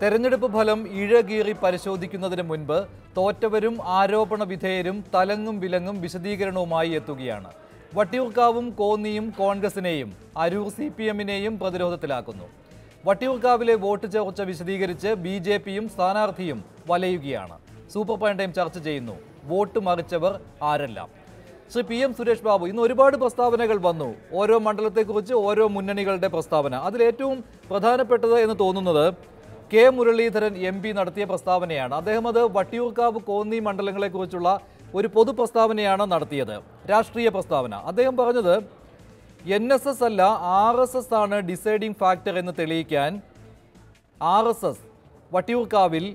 തെരഞ്ഞെടുപ്പ് ഫലം ഇഴകീറി പരിശോധിക്കുന്നതിന് മുൻപ് തോറ്റവരും ആരോപണ വിധേയരും തലങ്ങും വിലങ്ങും വിശദീകരണവുമായി എത്തുകയാണ്. വട്ടിയൂർക്കാവും കോന്നിയും കോൺഗ്രസിനെയും അരൂർ സി പി എമ്മിനെയും പ്രതിരോധത്തിലാക്കുന്നു. വട്ടിയൂർക്കാവിലെ വോട്ട് ചോർച്ച വിശദീകരിച്ച് ബി ജെ പിയും സ്ഥാനാർത്ഥിയും വലയുകയാണ്. സൂപ്പർ പ്രൈം ടൈം ചർച്ച ചെയ്യുന്നു. വോട്ട് മറിച്ചവർ ആരെല്ലാം? ശ്രീ പി എം സുരേഷ് ബാബു ഇന്ന് ഒരുപാട് പ്രസ്താവനകൾ വന്നു. ഓരോ മണ്ഡലത്തെക്കുറിച്ച് ഓരോ മുന്നണികളുടെ പ്രസ്താവന. അതിൽ ഏറ്റവും പ്രധാനപ്പെട്ടത് എന്ന് തോന്നുന്നത് കെ മുരളീധരൻ എം പി നടത്തിയ പ്രസ്താവനയാണ്. അദ്ദേഹം അത് വട്ടിയൂർക്കാവ് കോന്നി മണ്ഡലങ്ങളെക്കുറിച്ചുള്ള ഒരു പൊതു പ്രസ്താവനയാണ് നടത്തിയത്. രാഷ്ട്രീയ പ്രസ്താവന. അദ്ദേഹം പറഞ്ഞത് എൻ എസ് എസ് അല്ല ആർ എസ് എസ് ആണ് ഡിസൈഡിംഗ് ഫാക്ടർ എന്ന് തെളിയിക്കാൻ ആർ എസ് എസ് വട്ടിയൂർക്കാവിൽ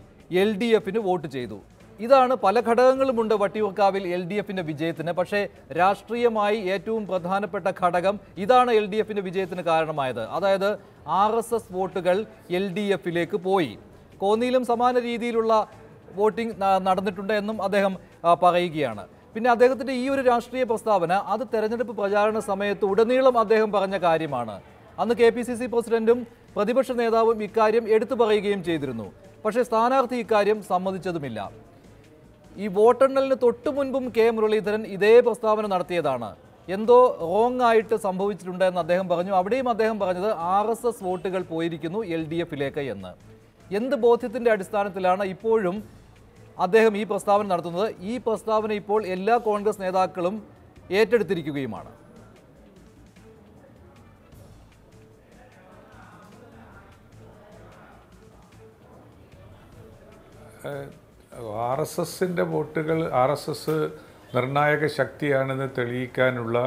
എൽ ഡി എഫിന് വോട്ട് ചെയ്തു. ഇതാണ് പല ഘടകങ്ങളുമുണ്ട് വട്ടിയൂർക്കാവിൽ എൽ ഡി എഫിന്റെ വിജയത്തിന്. പക്ഷേ രാഷ്ട്രീയമായി ഏറ്റവും പ്രധാനപ്പെട്ട ഘടകം ഇതാണ് എൽ ഡി എഫിന്റെ വിജയത്തിന് കാരണമായത്. അതായത് ആർ എസ് എസ് വോട്ടുകൾ എൽ ഡി എഫിലേക്ക് പോയി. കോന്നിയിലും സമാന രീതിയിലുള്ള വോട്ടിംഗ് നടന്നിട്ടുണ്ട് എന്നും അദ്ദേഹം പറയുകയാണ്. പിന്നെ അദ്ദേഹത്തിന്റെ ഈ ഒരു രാഷ്ട്രീയ പ്രസ്താവന അത് തെരഞ്ഞെടുപ്പ് പ്രചാരണ സമയത്ത് ഉടനീളം അദ്ദേഹം പറഞ്ഞ കാര്യമാണ്. അന്ന് കെ പി സി സി പ്രസിഡന്റും പ്രതിപക്ഷ നേതാവും ഇക്കാര്യം എടുത്തു പറയുകയും ചെയ്തിരുന്നു. പക്ഷേ സ്ഥാനാർത്ഥി ഇക്കാര്യം സമ്മതിച്ചതുമില്ല. ഈ വോട്ടെണ്ണലിന് തൊട്ടു മുൻപും കെ മുരളീധരൻ ഇതേ പ്രസ്താവന നടത്തിയതാണ്. എന്തോ റോങ് ആയിട്ട് സംഭവിച്ചിട്ടുണ്ട് എന്ന് അദ്ദേഹം പറഞ്ഞു. അവിടെയും അദ്ദേഹം പറഞ്ഞത് ആർ എസ് എസ് വോട്ടുകൾ പോയിരിക്കുന്നു എൽ ഡി എഫിലേക്ക് എന്ന്. എന്ത് ബോധ്യത്തിന്റെ അടിസ്ഥാനത്തിലാണ് ഇപ്പോഴും അദ്ദേഹം ഈ പ്രസ്താവന നടത്തുന്നത്? ഈ പ്രസ്താവന ഇപ്പോൾ എല്ലാ കോൺഗ്രസ് നേതാക്കളും ഏറ്റെടുത്തിരിക്കുകയുമാണ്. ആർ എസ് എസിന്റെ വോട്ടുകൾ ആർ എസ് എസ് നിർണായക ശക്തിയാണെന്ന് തെളിയിക്കാനുള്ള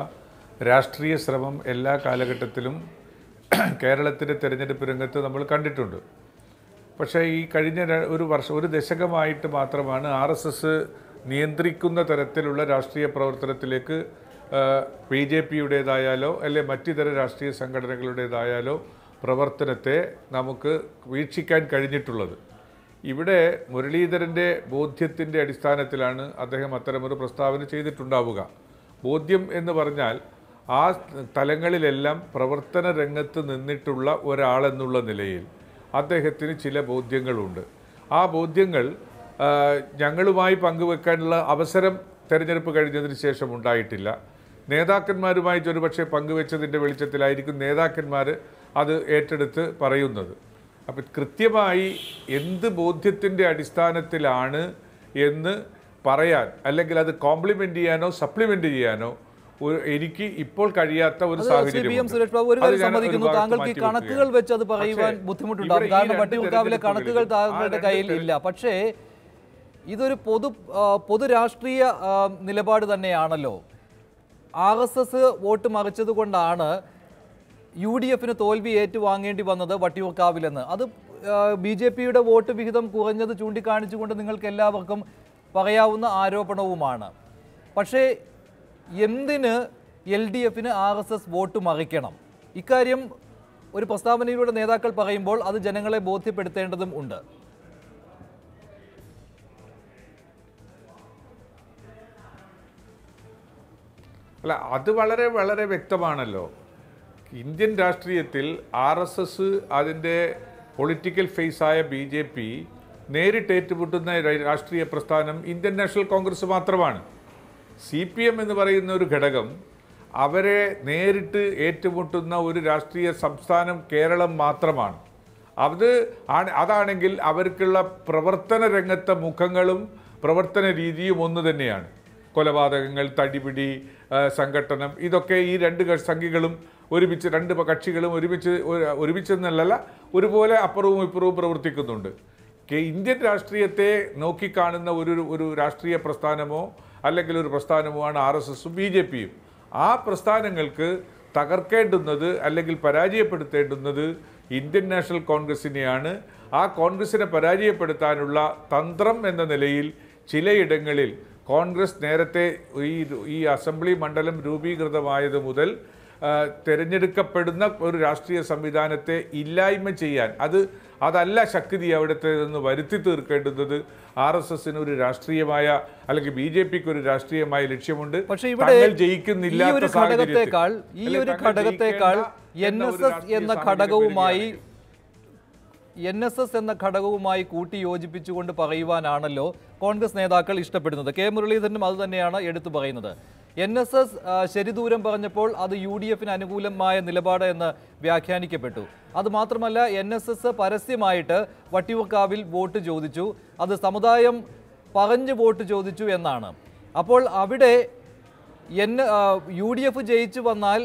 രാഷ്ട്രീയ ശ്രമം എല്ലാ കാലഘട്ടത്തിലും കേരളത്തിന്റെ തെരഞ്ഞെടുപ്പ് രംഗത്ത് നമ്മൾ കണ്ടിട്ടുണ്ട്. പക്ഷേ ഈ കഴിഞ്ഞ ഒരു വർഷം ഒരു ദശകമായിട്ട് മാത്രമാണ് ആർ എസ് എസ് നിയന്ത്രിക്കുന്ന തരത്തിലുള്ള രാഷ്ട്രീയ പ്രവർത്തനത്തിലേക്ക് ബി ജെ പിയുടേതായാലോ അല്ലെ മറ്റിതര രാഷ്ട്രീയ സംഘടനകളുടേതായാലോ പ്രവർത്തനത്തെ നമുക്ക് വീക്ഷിക്കാൻ കഴിഞ്ഞിട്ടുള്ളത്. ഇവിടെ മുരളീധരന്റെ ബോധ്യത്തിന്റെ അടിസ്ഥാനത്തിലാണ് അദ്ദേഹം അത്തരമൊരു പ്രസ്താവന ചെയ്തിട്ടുണ്ടാവുക. ബോധ്യം എന്ന് പറഞ്ഞാൽ ആ തലങ്ങളിലെല്ലാം പ്രവർത്തന രംഗത്ത് നിന്നിട്ടുള്ള ഒരാളെന്നുള്ള നിലയിൽ അദ്ദേഹത്തിന് ചില ബോധ്യങ്ങളുണ്ട്. ആ ബോധ്യങ്ങൾ ഞങ്ങളുമായി പങ്കുവെക്കാനുള്ള അവസരം തെരഞ്ഞെടുപ്പ് കഴിഞ്ഞതിന് ശേഷം ഉണ്ടായിട്ടില്ല. നേതാക്കന്മാരുമായി ഒരുപക്ഷെ പങ്കുവെച്ചതിന്റെ വെളിച്ചത്തിലായിരിക്കും നേതാക്കന്മാർ അത് ഏറ്റെടുത്ത് പറയുന്നത്. അപ്പം കൃത്യമായി എന്ത് ബോധ്യത്തിന്റെ അടിസ്ഥാനത്തിലാണ് എന്ന് പറയാൻ അല്ലെങ്കിൽ അത് കോംപ്ലിമെന്റ് ചെയ്യാനോ സപ്ലിമെന്റ് ചെയ്യാനോ ഒരു എനിക്ക് ഇപ്പോൾ കഴിയാത്ത ഒരു സാഹചര്യം സുരേഷ് ബാബു ഒരു കാര്യം സമ്മതിക്കുന്നു. താങ്കൾക്ക് ഈ കണക്കുകൾ വെച്ച് അത് പറയുവാൻ ബുദ്ധിമുട്ടുണ്ടാകും. കാരണം വട്ടിയൂർക്കാവിലെ കണക്കുകൾ താങ്കളുടെ കയ്യിൽ ഇല്ല പക്ഷേ ഇതൊരു പൊതു പൊതുരാഷ്ട്രീയ പൊതു രാഷ്ട്രീയ നിലപാട് തന്നെയാണല്ലോ. ആർ എസ് എസ് വോട്ട് മറിച്ചത് കൊണ്ടാണ് യു ഡി എഫിന് തോൽവി ഏറ്റുവാങ്ങേണ്ടി വന്നത് വട്ടിയൂർക്കാവിലെന്ന്. അത് ബി ജെ പിയുടെ വോട്ട് വിഹിതം കുറഞ്ഞത് ചൂണ്ടിക്കാണിച്ചുകൊണ്ട് നിങ്ങൾക്ക് എല്ലാവർക്കും പറയാവുന്ന ആരോപണവുമാണ്. പക്ഷേ എന്തിന് എൽ ഡി എഫിന് ആർ എസ് എസ് വോട്ട് മറിക്കണം? ഇക്കാര്യം ഒരു പ്രസ്താവനയിലൂടെ നേതാക്കൾ പറയുമ്പോൾ അത് ജനങ്ങളെ ബോധ്യപ്പെടുത്തേണ്ടതും ഉണ്ട്. അല്ല അത് വളരെ വളരെ വ്യക്തമാണല്ലോ. ഇന്ത്യൻ രാഷ്ട്രീയത്തിൽ ആർ എസ് എസ് അതിന്റെ പൊളിറ്റിക്കൽ ഫേസായ ബി ജെ പി നേരിട്ട് ഏറ്റുമുട്ടുന്ന രാഷ്ട്രീയ പ്രസ്ഥാനം ഇന്ത്യൻ നാഷണൽ കോൺഗ്രസ് മാത്രമാണ്. സി പി എം എന്ന് പറയുന്ന ഒരു ഘടകം അവരെ നേരിട്ട് ഏറ്റുമുട്ടുന്ന ഒരു രാഷ്ട്രീയ സംസ്ഥാനം കേരളം മാത്രമാണ്. അത് അതാണെങ്കിൽ അവർക്കുള്ള പ്രവർത്തന രംഗത്തെ മുഖങ്ങളും പ്രവർത്തന രീതിയും ഒന്ന് തന്നെയാണ്. കൊലപാതകങ്ങൾ തടിപിടി സംഘടനം ഇതൊക്കെ ഈ രണ്ട് സംഖ്യകളും ഒരുമിച്ച് രണ്ട് കക്ഷികളും ഒരുമിച്ച് ഒരു- ഒരുമിച്ചെന്നല്ല ഒരുപോലെ അപ്പുറവും ഇപ്പുറവും പ്രവർത്തിക്കുന്നുണ്ട്. ഇന്ത്യൻ രാഷ്ട്രീയത്തെ നോക്കിക്കാണുന്ന ഒരു ഒരു രാഷ്ട്രീയ പ്രസ്ഥാനമോ അല്ലെങ്കിൽ ഒരു പ്രസ്ഥാനമോ ആണ് ആർ എസ് എസും ബി ജെ പിയും. ആ പ്രസ്ഥാനങ്ങൾക്ക് തകർക്കേണ്ടുന്നത് അല്ലെങ്കിൽ പരാജയപ്പെടുത്തേണ്ടുന്നത് ഇന്ത്യൻ നാഷണൽ കോൺഗ്രസിനെയാണ്. ആ കോൺഗ്രസിനെ പരാജയപ്പെടുത്താനുള്ള തന്ത്രം എന്ന നിലയിൽ ചിലയിടങ്ങളിൽ കോൺഗ്രസ് നേരത്തെ ഈ ഈ അസംബ്ലി മണ്ഡലം രൂപീകൃതമായത് മുതൽ തിരഞ്ഞെടുക്കപ്പെടുന്ന ഒരു രാഷ്ട്രീയ സംവിധാനത്തെ ഇല്ലായ്മ ചെയ്യാൻ. അത് അതല്ല ശക്തി അവിടുത്തെ നിന്ന് വരുത്തി തീർക്കേണ്ടുന്നത് ആർ എസ് എസിന് ഒരു രാഷ്ട്രീയമായ അല്ലെങ്കിൽ ബി ജെ പിക്ക് ഒരു രാഷ്ട്രീയമായ ലക്ഷ്യമുണ്ട്. പക്ഷേ ഇവിടെ ജയിക്കുന്നില്ല ഈ ഒരു ഘടകത്തെക്കാൾ ഈ ഒരു ഘടകത്തെക്കാൾ എൻ എസ് എസ് എന്ന ഘടകവുമായി എൻ എസ് എസ് എന്ന ഘടകവുമായി കൂട്ടി യോജിപ്പിച്ചുകൊണ്ട് പറയുവാനാണല്ലോ കോൺഗ്രസ് നേതാക്കൾ ഇഷ്ടപ്പെടുന്നത്. കെ മുരളീധരനും അത് തന്നെയാണ് എടുത്തു പറയുന്നത്. എൻ എസ് എസ് ശരിദൂരം പറഞ്ഞപ്പോൾ അത് യു ഡി എഫിന് അനുകൂലമായ നിലപാട് എന്ന് വ്യാഖ്യാനിക്കപ്പെട്ടു. അത് മാത്രമല്ല എൻ എസ് എസ് പരസ്യമായിട്ട് വട്ടിയൂർക്കാവിൽ വോട്ട് ചോദിച്ചു. അത് സമുദായം പറഞ്ഞ് വോട്ട് ചോദിച്ചു എന്നാണ്. അപ്പോൾ അവിടെ എൻ യു ഡി എഫ് ജയിച്ചു വന്നാൽ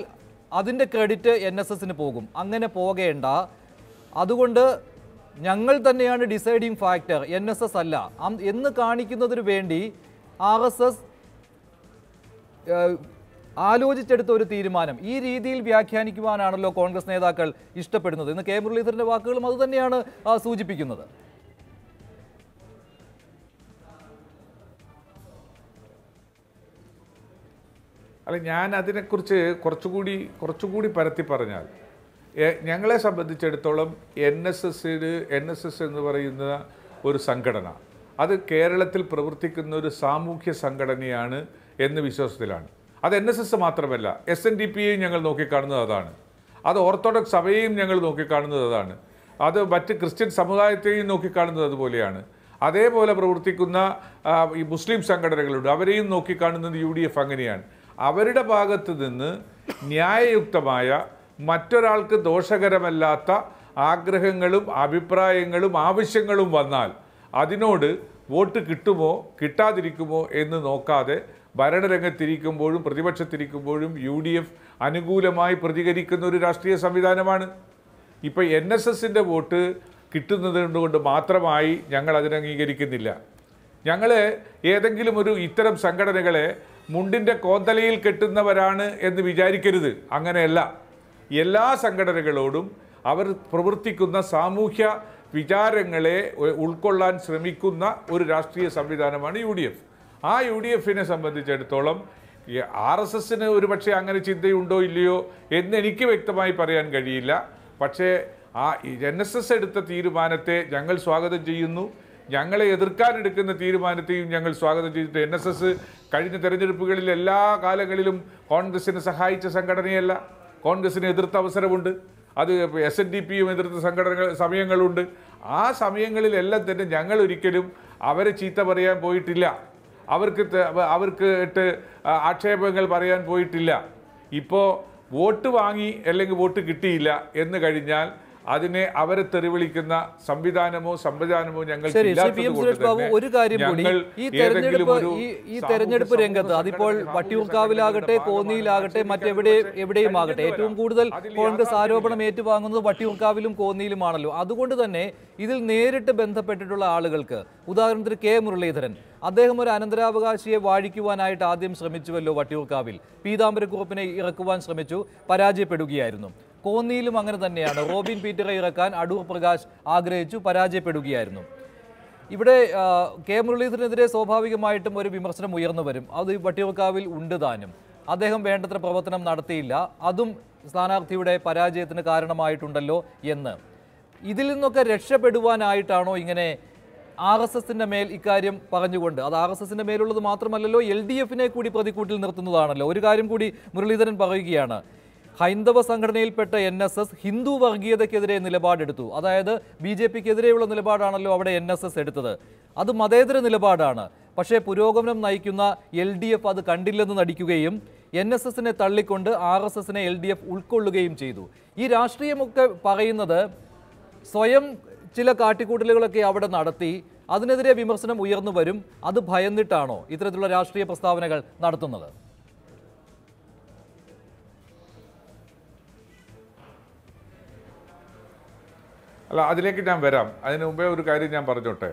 അതിന്റെ ക്രെഡിറ്റ് എൻ എസ് എസിന് പോകും. അങ്ങനെ പോകേണ്ട. അതുകൊണ്ട് ഞങ്ങൾ തന്നെയാണ് deciding factor. N S S അല്ല. എന്ന് കാണിക്കുന്നതിന് വേണ്ടി ആർ എസ് എസ് ആലോചിച്ചെടുത്ത ഒരു തീരുമാനം. ഈ രീതിയിൽ വ്യാഖ്യാനിക്കുവാനാണല്ലോ കോൺഗ്രസ് നേതാക്കൾ ഇഷ്ടപ്പെടുന്നത്. ഇന്ന് കെ മുരളീധരന്റെ വാക്കുകളും അതുതന്നെയാണ് സൂചിപ്പിക്കുന്നത്. അല്ല ഞാൻ അതിനെക്കുറിച്ച് കുറച്ചുകൂടി കുറച്ചുകൂടി പരത്തി പറഞ്ഞാൽ ഞങ്ങളെ സംബന്ധിച്ചിടത്തോളം N S S N S S എന്ന് പറയുന്ന ഒരു സംഘടന. അത് കേരളത്തിൽ പ്രവർത്തിക്കുന്ന ഒരു സാമൂഹ്യ സംഘടനയാണ് എന്ന് വിശ്വാസത്തിലാണ്. അത് എൻ എസ് എസ് മാത്രമല്ല എസ് എൻ ഡി പിയെയും ഞങ്ങൾ നോക്കിക്കാണുന്നത് അതാണ്. അത് ഓർത്തഡോക്സ് സഭയെയും ഞങ്ങൾ നോക്കിക്കാണുന്നത് അതാണ്. അത് മറ്റ് ക്രിസ്ത്യൻ സമുദായത്തെയും നോക്കിക്കാണുന്നത് അതുപോലെയാണ്. അതേപോലെ പ്രവർത്തിക്കുന്ന ഈ മുസ്ലിം സംഘടനകളുണ്ട്. അവരെയും നോക്കിക്കാണുന്നത് യു ഡി എഫ് അങ്ങനെയാണ്. അവരുടെ ഭാഗത്ത് നിന്ന് ന്യായയുക്തമായ മറ്റൊരാൾക്ക് ദോഷകരമല്ലാത്ത ആഗ്രഹങ്ങളും അഭിപ്രായങ്ങളും ആവശ്യങ്ങളും വന്നാൽ അതിനോട് വോട്ട് കിട്ടുമോ കിട്ടാതിരിക്കുമോ എന്ന് നോക്കാതെ ഭരണരംഗത്തിരിക്കുമ്പോഴും പ്രതിപക്ഷത്തിരിക്കുമ്പോഴും യു ഡി എഫ് അനുകൂലമായി പ്രതികരിക്കുന്ന ഒരു രാഷ്ട്രീയ സംവിധാനമാണ്. ഇപ്പോൾ എൻ എസ് എസിന്റെ വോട്ട് കിട്ടുന്നതുകൊണ്ട് മാത്രമായി ഞങ്ങൾ അതിനെ അംഗീകരിക്കുന്നില്ല ഞങ്ങൾ ഏതെങ്കിലും ഒരു ഇത്തരം സംഘടനകളെ മുണ്ടിന്റെ കോന്തലയിൽ കെട്ടുന്നവരാണ് എന്ന് വിചാരിക്കരുത്. അങ്ങനെയല്ല. എല്ലാ സംഘടനകളോടും അവർ പ്രവർത്തിക്കുന്ന സാമൂഹ്യ വിചാരങ്ങളെ ഉൾക്കൊള്ളാൻ ശ്രമിക്കുന്ന ഒരു രാഷ്ട്രീയ സംവിധാനമാണ് യു ആ യു ഡി എഫിനെ സംബന്ധിച്ചിടത്തോളം ആർ എസ് എസിന് ഒരു പക്ഷേ അങ്ങനെ ചിന്തയുണ്ടോ ഇല്ലയോ എന്ന് എനിക്ക് വ്യക്തമായി പറയാൻ കഴിയില്ല. പക്ഷേ ആ എൻ എസ് എസ് എടുത്ത തീരുമാനത്തെ ഞങ്ങൾ സ്വാഗതം ചെയ്യുന്നു. ഞങ്ങളെ എതിർക്കാൻ എടുക്കുന്ന തീരുമാനത്തെയും ഞങ്ങൾ സ്വാഗതം ചെയ്തിട്ട് എൻ എസ് എസ് കഴിഞ്ഞ തെരഞ്ഞെടുപ്പുകളിൽ എല്ലാ കാലങ്ങളിലും കോൺഗ്രസിനെ സഹായിച്ച സംഘടനയല്ല. കോൺഗ്രസിനെ എതിർത്ത അവസരമുണ്ട്. അത് എസ് എൻ ഡി പിയും എതിർത്ത സംഘടനകൾ സമയങ്ങളുണ്ട്. ആ സമയങ്ങളിലെല്ലാം തന്നെ ഞങ്ങൾ ഒരിക്കലും അവരെ ചീത്ത പറയാൻ പോയിട്ടില്ല. അവർക്ക് അവർക്ക് ഇട്ട് ആക്ഷേപങ്ങൾ പറയാൻ പോയിട്ടില്ല. ഇപ്പോൾ വോട്ട് വാങ്ങി അല്ലെങ്കിൽ വോട്ട് കിട്ടിയില്ല എന്ന് കഴിഞ്ഞാൽ അതിനെ അവരെ തെറിവിളിക്കുന്ന സംവിധാനമോ സംവിധാനമോ ഞങ്ങൾ ഒരു കാര്യം കൂടി. ഈ തെരഞ്ഞെടുപ്പ് ഈ തെരഞ്ഞെടുപ്പ് രംഗത്ത് അതിപ്പോൾ വട്ടിയൂർക്കാവിലാകട്ടെ കോന്നിയിലാകട്ടെ മറ്റെവിടെ എവിടെയും ആകട്ടെ ഏറ്റവും കൂടുതൽ കോൺഗ്രസ്. ആരോപണം ഏറ്റുവാങ്ങുന്നത് വട്ടിയൂർക്കാവിലും കോന്നിയിലുമാണല്ലോ. അതുകൊണ്ട് തന്നെ ഇതിൽ നേരിട്ട് ബന്ധപ്പെട്ടിട്ടുള്ള ആളുകൾക്ക് ഉദാഹരണത്തിന് കെ മുരളീധരൻ അദ്ദേഹം ഒരു അനന്തരാവകാശിയെ വാഴിക്കുവാനായിട്ട് ആദ്യം ശ്രമിച്ചുവല്ലോ വട്ടിയൂർക്കാവിൽ. പീതാംബരക്കുറുപ്പിനെ ഇറക്കുവാൻ ശ്രമിച്ചു പരാജയപ്പെടുകയായിരുന്നു. കോന്നിയിലും അങ്ങനെ തന്നെയാണ്. റോബിൻ പീറ്ററെ ഇറക്കാൻ അടൂർ പ്രകാശ് ആഗ്രഹിച്ചു പരാജയപ്പെടുകയായിരുന്നു. ഇവിടെ കെ മുരളീധരനെതിരെ സ്വാഭാവികമായിട്ടും ഒരു വിമർശനം ഉയർന്നു വരും. അത് വട്ടിയൂർക്കാവിൽ ഉണ്ട് താനും. അദ്ദേഹം വേണ്ടത്ര പ്രവർത്തനം നടത്തിയില്ല. അതും സ്ഥാനാർത്ഥിയുടെ പരാജയത്തിന് കാരണമായിട്ടുണ്ടല്ലോ എന്ന്. ഇതിൽ നിന്നൊക്കെ രക്ഷപ്പെടുവാനായിട്ടാണോ ഇങ്ങനെ ആർ എസ് എസിന്റെ മേൽ ഇക്കാര്യം പറഞ്ഞുകൊണ്ട്? അത് ആർ എസ് എസിന്റെ മേലുള്ളത് മാത്രമല്ലല്ലോ എൽ ഡി എഫിനെ കൂടി പ്രതിക്കൂട്ടിൽ നിർത്തുന്നതാണല്ലോ. ഒരു കാര്യം കൂടി മുരളീധരൻ പറയുകയാണ്. ഹൈന്ദവ സംഘടനയിൽപ്പെട്ട എൻ എസ് എസ് ഹിന്ദു വർഗീയതയ്ക്കെതിരെ നിലപാടെടുത്തു. അതായത് ബി ജെ പിക്കെതിരെയുള്ള നിലപാടാണല്ലോ അവിടെ എൻ എസ് എസ് എടുത്തത്. അത് മതേതര നിലപാടാണ്. പക്ഷേ പുരോഗമനം നയിക്കുന്ന എൽ ഡി എഫ് അത് കണ്ടില്ലെന്ന് നടിക്കുകയും എൻ എസ് എസിനെ തള്ളിക്കൊണ്ട് ആർ എസ് എസിനെ എൽ ഡി എഫ് ഉൾക്കൊള്ളുകയും ചെയ്തു. ഈ രാഷ്ട്രീയമൊക്കെ പറയുന്നത് സ്വയം ചില കാട്ടിക്കൂട്ടലുകളൊക്കെ അവിടെ നടത്തി അതിനെതിരെ വിമർശനം ഉയർന്നു വരും. അത് ഭയന്നിട്ടാണോ ഇത്തരത്തിലുള്ള രാഷ്ട്രീയ പ്രസ്താവനകൾ നടത്തുന്നത്? അല്ല അതിലേക്ക് ഞാൻ വരാം. അതിന് മുമ്പേ ഒരു കാര്യം ഞാൻ പറഞ്ഞോട്ടെ.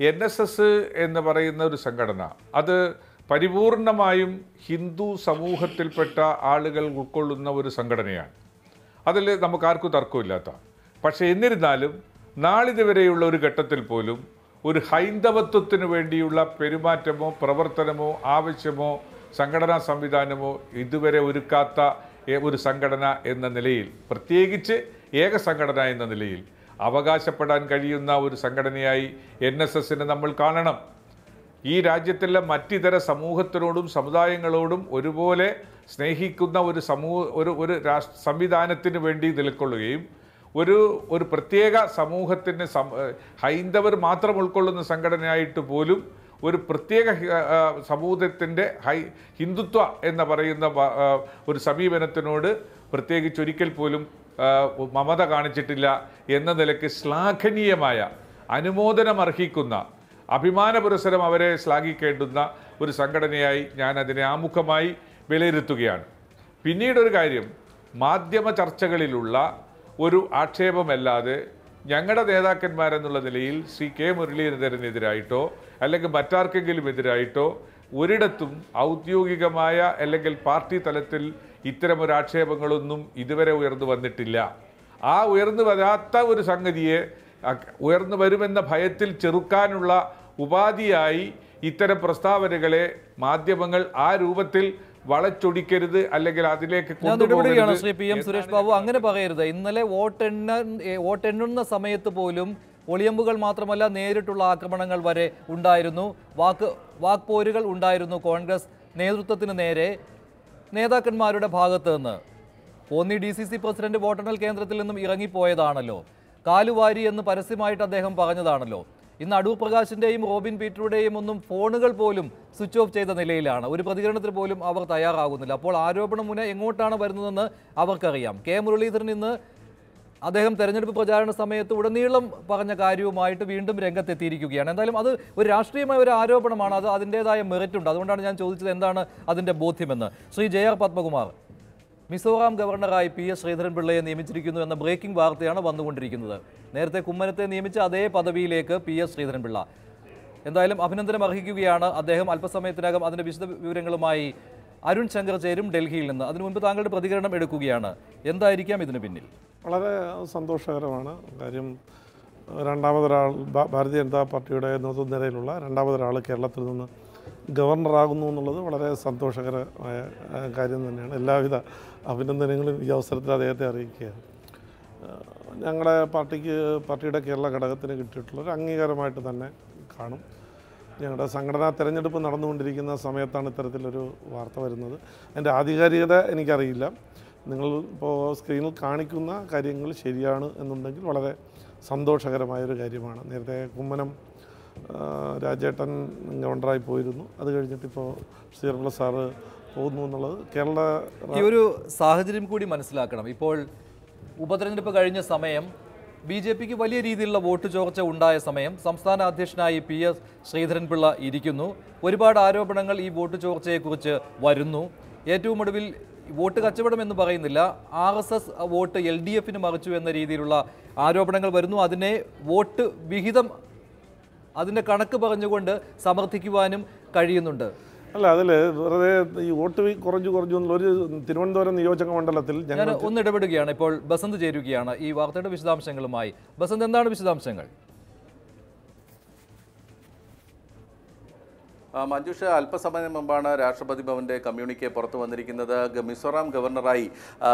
എൻ എസ് എസ് എന്ന് പറയുന്ന ഒരു സംഘടന അത് പരിപൂർണമായും ഹിന്ദു സമൂഹത്തിൽപ്പെട്ട ആളുകൾ ഉൾക്കൊള്ളുന്ന ഒരു സംഘടനയാണ്. അതിൽ നമുക്ക് ആർക്കും തർക്കമില്ലാത്ത. പക്ഷേ എന്നിരുന്നാലും നാളിതുവരെയുള്ള ഒരു ഘട്ടത്തിൽ പോലും ഒരു ഹൈന്ദവത്വത്തിന് വേണ്ടിയുള്ള പെരുമാറ്റമോ പ്രവർത്തനമോ ആവശ്യമോ സംഘടനാ സംവിധാനമോ ഇതുവരെ ഒരുക്കാത്ത ഒരു സംഘടന എന്ന നിലയിൽ പ്രത്യേകിച്ച് ഏക സംഘടന എന്ന നിലയിൽ അവകാശപ്പെടാൻ കഴിയുന്ന ഒരു സംഘടനയായി എൻ എസ് എസിനെ നമ്മൾ കാണണം. ഈ രാജ്യത്തിലെ മറ്റിതര സമൂഹത്തിനോടും സമുദായങ്ങളോടും ഒരുപോലെ സ്നേഹിക്കുന്ന ഒരു സമൂഹ ഒരു ഒരു രാഷ്ട്ര സംവിധാനത്തിന് വേണ്ടി നിലക്കൊള്ളുകയും ഒരു ഒരു പ്രത്യേക സമൂഹത്തിന് ഹൈന്ദവർ മാത്രം ഉൾക്കൊള്ളുന്ന സംഘടനയായിട്ട് പോലും ഒരു പ്രത്യേക സമൂഹത്തിന്റെ ഹൈ ഹിന്ദുത്വ എന്ന് പറയുന്ന ഒരു സമീപനത്തിനോട് പ്രത്യേകിച്ച് ഒരിക്കൽ പോലും മമത കാണിച്ചിട്ടില്ല എന്ന നിലയ്ക്ക് ശ്ലാഘനീയമായ അനുമോദനം അർഹിക്കുന്ന അഭിമാന പുരസരം അവരെ ശ്ലാഘിക്കേണ്ടുന്ന ഒരു സംഘടനയായി ഞാൻ അതിനെ ആമുഖമായി വിലയിരുത്തുകയാണ്. പിന്നീടൊരു കാര്യം മാധ്യമ ചർച്ചകളിലുള്ള ഒരു ആക്ഷേപമല്ലാതെ ഞങ്ങളുടെ നേതാക്കന്മാരെന്നുള്ള നിലയിൽ ശ്രീ കെ മുരളീധരനെതിരായിട്ടോ അല്ലെങ്കിൽ മറ്റാർക്കെങ്കിലും എതിരായിട്ടോ ഒരിടത്തും ഔദ്യോഗികമായ അല്ലെങ്കിൽ പാർട്ടി തലത്തിൽ ഇത്തരമൊരു ആക്ഷേപങ്ങളൊന്നും ഇതുവരെ ഉയർന്നു വന്നിട്ടില്ല. ആ ഉയർന്നു വരാത്ത ഒരു സംഗതിയെ ഉയർന്നു വരുമെന്ന ഭയത്തിൽ ചെറുക്കാനുള്ള ഉപാധിയായി ഇത്തരം പ്രസ്താവനകളെ മാധ്യമങ്ങൾ ആ രൂപത്തിൽ വളച്ചൊടിക്കരുത് അല്ലെങ്കിൽ അതിലേക്ക് കൊണ്ടുപോകുകയാണ് ശ്രീ പി എം സുരേഷ് ബാബു. അങ്ങനെ പറയരുത്. ഇന്നലെ വോട്ടെണ്ണ വോട്ടെണ്ണുന്ന സമയത്ത് പോലും ഒളിയമ്പുകൾ മാത്രമല്ല നേരിട്ടുള്ള ആക്രമണങ്ങൾ വരെ ഉണ്ടായിരുന്നു. വാക്ക് വാക്പോരുകൾ ഉണ്ടായിരുന്നു കോൺഗ്രസ് നേതൃത്വത്തിന് നേരെ. നേതാക്കന്മാരുടെ ഭാഗത്ത് നിന്ന്. Konni D C C president വോട്ടെണ്ണൽ കേന്ദ്രത്തിൽ നിന്നും ഇറങ്ങിപ്പോയതാണല്ലോ. കാലുവാരി എന്ന് പരസ്യമായിട്ട് അദ്ദേഹം പറഞ്ഞതാണല്ലോ. ഇന്ന് അടൂർ പ്രകാശിന്റെയും റോബിൻ പീറ്ററുടെയും ഒന്നും ഫോണുകൾ പോലും സ്വിച്ച് ഓഫ് ചെയ്ത നിലയിലാണ്. ഒരു പ്രതികരണത്തിന് പോലും അവർ തയ്യാറാകുന്നില്ല. അപ്പോൾ ആരോപണം മുന എങ്ങോട്ടാണ് വരുന്നതെന്ന് അവർക്കറിയാം. കെ മുരളീധരൻ ഇന്ന് അദ്ദേഹം തെരഞ്ഞെടുപ്പ് പ്രചാരണ സമയത്ത് ഉടനീളം പറഞ്ഞ കാര്യവുമായിട്ട് വീണ്ടും രംഗത്തെത്തിയിരിക്കുകയാണ്. എന്തായാലും അത് ഒരു രാഷ്ട്രീയമായ ഒരു ആരോപണമാണ്. അത് അതിന്റെതായ മെറിറ്റ് ഉണ്ട്. അതുകൊണ്ടാണ് ഞാൻ ചോദിച്ചത് എന്താണ് അതിന്റെ ബോധ്യമെന്ന്. ശ്രീ ജെ ആർ പത്മകുമാർ മിസോറാം ഗവർണറായി പി എസ് ശ്രീധരൻപിള്ളയെ നിയമിച്ചിരിക്കുന്നു എന്ന ബ്രേക്കിംഗ് വാർത്തയാണ് വന്നുകൊണ്ടിരിക്കുന്നത്. നേരത്തെ കുമ്മനത്തെ നിയമിച്ച അതേ പദവിയിലേക്ക് പി എസ് ശ്രീധരൻപിള്ള. എന്തായാലും അഭിനന്ദനം അർഹിക്കുകയാണ് അദ്ദേഹം. അല്പസമയത്തിനകം അതിന്റെ വിശദ വിവരങ്ങളുമായി അരുൺ ശങ്കർ ചേരും ഡൽഹിയിൽ നിന്ന് അതിനു മുൻപ് താങ്കളുടെ പ്രതികരണം എടുക്കുകയാണ്. എന്തായിരിക്കാം ഇതിന് പിന്നിൽ? വളരെ സന്തോഷകരമാണ്. കാര്യം രണ്ടാമതൊരാൾ ഭാരതീയ ജനതാ പാർട്ടിയുടെ നേതൃനിരയിലുള്ള രണ്ടാമതൊരാൾ കേരളത്തിൽ നിന്ന് ഗവർണറാകുന്നു എന്നുള്ളത് വളരെ സന്തോഷകരമായ കാര്യം തന്നെയാണ്. എല്ലാവിധ അഭിനന്ദനങ്ങളും ഈ അവസരത്തിൽ അദ്ദേഹത്തെ അറിയിക്കുകയാണ്. ഞങ്ങളുടെ പാർട്ടിക്ക് പാർട്ടിയുടെ കേരള ഘടകത്തിന് കിട്ടിയിട്ടുള്ള ഒരു അംഗീകാരമായിട്ട് തന്നെ കാണും. ഞങ്ങളുടെ സംഘടനാ തെരഞ്ഞെടുപ്പ് നടന്നുകൊണ്ടിരിക്കുന്ന സമയത്താണ് ഇത്തരത്തിലൊരു വാർത്ത വരുന്നത്. അതിന്റെ ആധികാരികത എനിക്കറിയില്ല. നിങ്ങൾ ഇപ്പോൾ സ്ക്രീനിൽ കാണിക്കുന്ന കാര്യങ്ങൾ ശരിയാണ് എന്നുണ്ടെങ്കിൽ വളരെ സന്തോഷകരമായൊരു കാര്യമാണ്. നേരത്തെ കുമ്മനം രാജേട്ടൻ ഗവർണറായി പോയിരുന്നു. അത് കഴിഞ്ഞിട്ട് ഇപ്പോൾ ശ്രീർല സാറ് പോകുന്നു എന്നുള്ളത് കേരള ഈ ഒരു സാഹചര്യം കൂടി മനസ്സിലാക്കണം. ഇപ്പോൾ ഉപതെരഞ്ഞെടുപ്പ് കഴിഞ്ഞ സമയം ബി ജെ പിക്ക് വലിയ രീതിയിലുള്ള വോട്ട് ചോർച്ച ഉണ്ടായ സമയം സംസ്ഥാന അധ്യക്ഷനായി പി എസ് ശ്രീധരൻപിള്ള ഇരിക്കുന്നു. ഒരുപാട് ആരോപണങ്ങൾ ഈ വോട്ട് ചോർച്ചയെക്കുറിച്ച് വരുന്നു. ഏറ്റവും ഒടുവിൽ വോട്ട് കച്ചവടം എന്ന് പറയുന്നില്ല. R S S vote L D എഫിന് മറിച്ചു എന്ന രീതിയിലുള്ള ആരോപണങ്ങൾ വരുന്നു. അതിനെ വോട്ട് വിഹിതം അതിന്റെ കണക്ക് പറഞ്ഞുകൊണ്ട് സമർത്ഥിക്കുവാനും കഴിയുന്നുണ്ട്. അല്ല അതിൽ വെറുതെ ഈ വോട്ട് കുറഞ്ഞു കുറഞ്ഞു ഒരു തിരുവനന്തപുരം നിയോജക മണ്ഡലത്തിൽ ഞാൻ ഒന്ന് ഇടപെടുകയാണ്. ഇപ്പോൾ ബസന്ത് ചേരുകയാണ് ഈ വാർത്തയുടെ വിശദാംശങ്ങളുമായി. ബസന്ത് എന്താണ് വിശദാംശങ്ങൾ? മഞ്ജുഷ അല്പസമയം മുമ്പാണ് രാഷ്ട്രപതി ഭവന്റെ കമ്മ്യൂണിക്കെ പുറത്തു വന്നിരിക്കുന്നത്. മിസോറാം ഗവർണറായി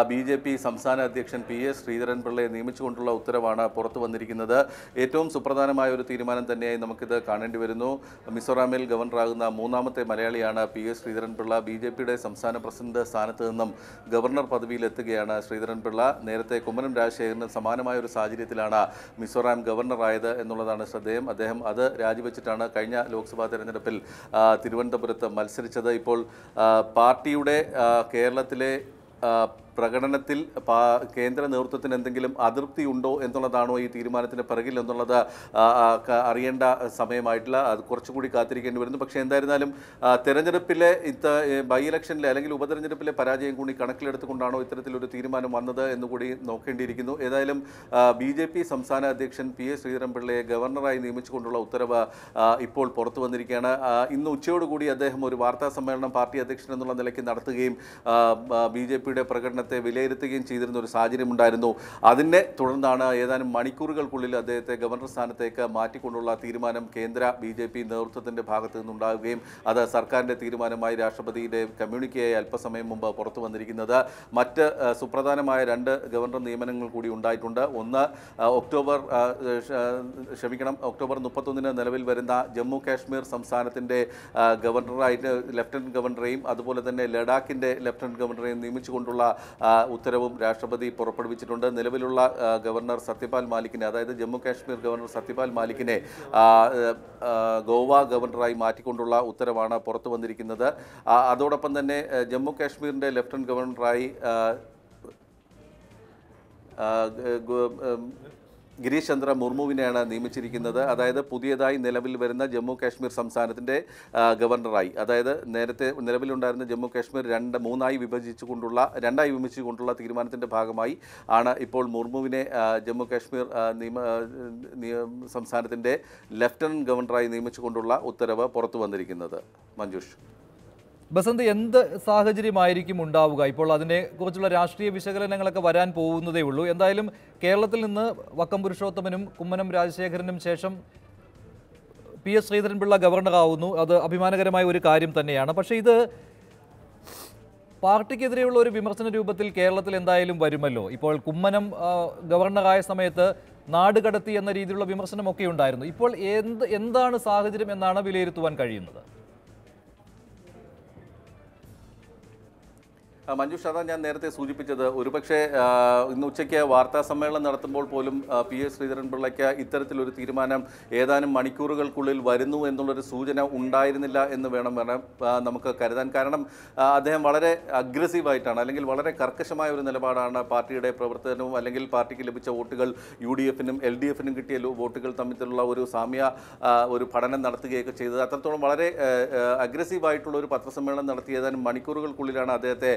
ബി ജെ പി സംസ്ഥാന അധ്യക്ഷൻ പി എസ് ശ്രീധരൻപിള്ളയെ നിയമിച്ചുകൊണ്ടുള്ള ഉത്തരവാണ് പുറത്തു വന്നിരിക്കുന്നത്. ഏറ്റവും സുപ്രധാനമായ ഒരു തീരുമാനം തന്നെയായി നമുക്കിത് കാണേണ്ടി വരുന്നു. മിസോറാമിൽ ഗവർണറാകുന്ന മൂന്നാമത്തെ മലയാളിയാണ് P S Sreedharan Pillai. B J പിയുടെ സംസ്ഥാന പ്രസിഡന്റ് സ്ഥാനത്ത് നിന്നും ഗവർണർ പദവിയിലെത്തുകയാണ് ശ്രീധരൻപിള്ള. നേരത്തെ കുമ്മനം രാജശേഖരന് സമാനമായ ഒരു സാഹചര്യത്തിലാണ് മിസോറാം ഗവർണറായത് എന്നുള്ളതാണ് ശ്രദ്ധേയം. അദ്ദേഹം അത് രാജിവെച്ചിട്ടാണ് കഴിഞ്ഞ ലോക്സഭാ തെരഞ്ഞെടുപ്പിൽ തിരുവനന്തപുരത്ത് മത്സരിച്ചത്. ഇപ്പോൾ പാർട്ടിയുടെ കേരളത്തിലെ പ്രകടനത്തിൽ കേന്ദ്ര നേതൃത്വത്തിന് എന്തെങ്കിലും അതൃപ്തി ഉണ്ടോ എന്നുള്ളതാണോ ഈ തീരുമാനത്തിന് പിറകിൽ എന്നുള്ളത് അറിയേണ്ട സമയമായിട്ടില്ല. അത് കുറച്ചുകൂടി കാത്തിരിക്കേണ്ടി വരുന്നു. പക്ഷേ എന്തായിരുന്നാലും തെരഞ്ഞെടുപ്പിലെ ഇത്ത ബൈ ഇലക്ഷനിലെ അല്ലെങ്കിൽ ഉപതെരഞ്ഞെടുപ്പിലെ പരാജയം കൂടി കണക്കിലെടുത്തുകൊണ്ടാണോ ഇത്തരത്തിലൊരു തീരുമാനം വന്നത് എന്നുകൂടി നോക്കേണ്ടിയിരിക്കുന്നു. ഏതായാലും ബി ജെ പി സംസ്ഥാന അധ്യക്ഷൻ പി എസ് ശ്രീധരൻപിള്ളയെ ഗവർണറായി നിയമിച്ചുകൊണ്ടുള്ള ഉത്തരവ് ഇപ്പോൾ പുറത്തു വന്നിരിക്കുകയാണ്. ഇന്ന് ഉച്ചയോടുകൂടി അദ്ദേഹം ഒരു വാർത്താ സമ്മേളനം പാർട്ടി അധ്യക്ഷൻ എന്നുള്ള നിലയ്ക്ക് നടത്തുകയും ബി ജെ പിയുടെ പ്രകടനത്തെ വിലയിരുത്തുകയും ചെയ്തിരുന്ന ഒരു സാഹചര്യം ഉണ്ടായിരുന്നു. അതിനെ തുടർന്നാണ് ഏതാനും മണിക്കൂറുകൾക്കുള്ളിൽ അദ്ദേഹത്തെ ഗവർണർ സ്ഥാനത്തേക്ക് മാറ്റിക്കൊണ്ടുള്ള തീരുമാനം കേന്ദ്ര ബി ജെ പി നേതൃത്വത്തിന്റെ ഭാഗത്തു നിന്നുണ്ടാകുകയും അത് സർക്കാരിന്റെ തീരുമാനമായി രാഷ്ട്രപതിയുടെ കമ്മ്യൂണിക്കയായി അല്പസമയം മുമ്പ് പുറത്തു വന്നിരിക്കുന്നത്. മറ്റ് സുപ്രധാനമായ രണ്ട് ഗവർണർ നിയമനങ്ങൾ കൂടി ഉണ്ടായിട്ടുണ്ട്. ഒന്ന് ഒക്ടോബർ ക്ഷമിക്കണം ഒക്ടോബർ മുപ്പത്തൊന്നിന് നിലവിൽ വരുന്ന ജമ്മു കാശ്മീർ സംസ്ഥാനത്തിന്റെ ഗവർണറായിട്ട് ലഫ്റ്റനന്റ് ഗവർണറെയും അതുപോലെ തന്നെ ലഡാക്കിന്റെ ലഫ്റ്റനന്റ് ഗവർണറെയും നിയമിച്ചുകൊണ്ടുള്ള ഉത്തരവും രാഷ്ട്രപതി പുറപ്പെടുവിച്ചിട്ടുണ്ട്. നിലവിലുള്ള ഗവർണർ സത്യപാൽ മാലിക്കിനെ അതായത് ജമ്മു കാശ്മീർ ഗവർണർ സത്യപാൽ മാലിക്കിനെ ഗോവ ഗവർണറായി മാറ്റിക്കൊണ്ടുള്ള ഉത്തരവാണ് പുറത്തു വന്നിരിക്കുന്നത്. അതോടൊപ്പം തന്നെ ജമ്മു കാശ്മീരിന്റെ ലെഫ്റ്റനന്റ് ഗവർണറായി ഗിരീഷ് ചന്ദ്ര മുർമുവിനെയാണ് നിയമിച്ചിരിക്കുന്നത്. അതായത് പുതിയതായി നിലവിൽ വരുന്ന ജമ്മു കാശ്മീർ സംസ്ഥാനത്തിന്റെ ഗവർണറായി. അതായത് നേരത്തെ നിലവിലുണ്ടായിരുന്ന ജമ്മു കാശ്മീർ രണ്ട് മൂന്നായി വിഭജിച്ചുകൊണ്ടുള്ള രണ്ടായി വിഭജിച്ചുകൊണ്ടുള്ള തീരുമാനത്തിന്റെ ഭാഗമായി ആണ് ഇപ്പോൾ മുർമുവിനെ ജമ്മു കാശ്മീർ നിയമ സംസ്ഥാനത്തിന്റെ ലെഫ്റ്റനന്റ് ഗവർണറായി നിയമിച്ചുകൊണ്ടുള്ള ഉത്തരവ് പുറത്തു വന്നിരിക്കുന്നത്. മഞ്ജുഷ്. ബസന്ത് എന്ത് സാഹചര്യമായിരിക്കും ഉണ്ടാവുക? ഇപ്പോൾ അതിനെ കുറിച്ചുള്ള രാഷ്ട്രീയ വിശകലനങ്ങളൊക്കെ വരാൻ പോകുന്നതേ ഉള്ളൂ. എന്തായാലും കേരളത്തിൽ നിന്ന് വക്കം പുരുഷോത്തമനും കുമ്മനം രാജശേഖരനും ശേഷം പി എസ് ശ്രീധരൻപിള്ള ഗവർണറാവുന്നു അത് അഭിമാനകരമായ ഒരു കാര്യം തന്നെയാണ്. പക്ഷേ ഇത് പാർട്ടിക്കെതിരെയുള്ള ഒരു വിമർശന രൂപത്തിൽ കേരളത്തിൽ എന്തായാലും വരുമല്ലോ. ഇപ്പോൾ കുമ്മനം ഗവർണറായ സമയത്ത് നാട് കടത്തി എന്ന രീതിയിലുള്ള വിമർശനമൊക്കെ ഉണ്ടായിരുന്നു. ഇപ്പോൾ എന്ത് എന്താണ് സാഹചര്യം എന്നാണ് വിലയിരുത്തുവാൻ കഴിയുന്നത്? മഞ്ജുഷ് അതാ ഞാൻ നേരത്തെ സൂചിപ്പിച്ചത് ഒരുപക്ഷെ ഇന്ന് ഉച്ചയ്ക്ക് വാർത്താ സമ്മേളനം നടത്തുമ്പോൾ പോലും പി എസ് ശ്രീധരൻപിള്ളയ്ക്ക് ഇത്തരത്തിലൊരു തീരുമാനം ഏതാനും മണിക്കൂറുകൾക്കുള്ളിൽ വരുന്നു എന്നുള്ളൊരു സൂചന ഉണ്ടായിരുന്നില്ല എന്ന് വേണം വേണം നമുക്ക് കരുതാൻ. കാരണം അദ്ദേഹം വളരെ അഗ്രസീവായിട്ടാണ് അല്ലെങ്കിൽ വളരെ കർക്കശമായ ഒരു നിലപാടാണ് പാർട്ടിയുടെ പ്രവർത്തനവും അല്ലെങ്കിൽ പാർട്ടിക്ക് ലഭിച്ച വോട്ടുകൾ യു ഡി എഫിനും എൽ ഡി എഫിനും കിട്ടിയ വോട്ടുകൾ തമ്മിലുള്ള ഒരു സാമ്യ ഒരു പഠനം നടത്തുകയൊക്കെ ചെയ്തത്. അത്രത്തോളം വളരെ അഗ്രസീവായിട്ടുള്ള ഒരു പത്രസമ്മേളനം നടത്തി ഏതാനും മണിക്കൂറുകൾക്കുള്ളിലാണ് അദ്ദേഹത്തെ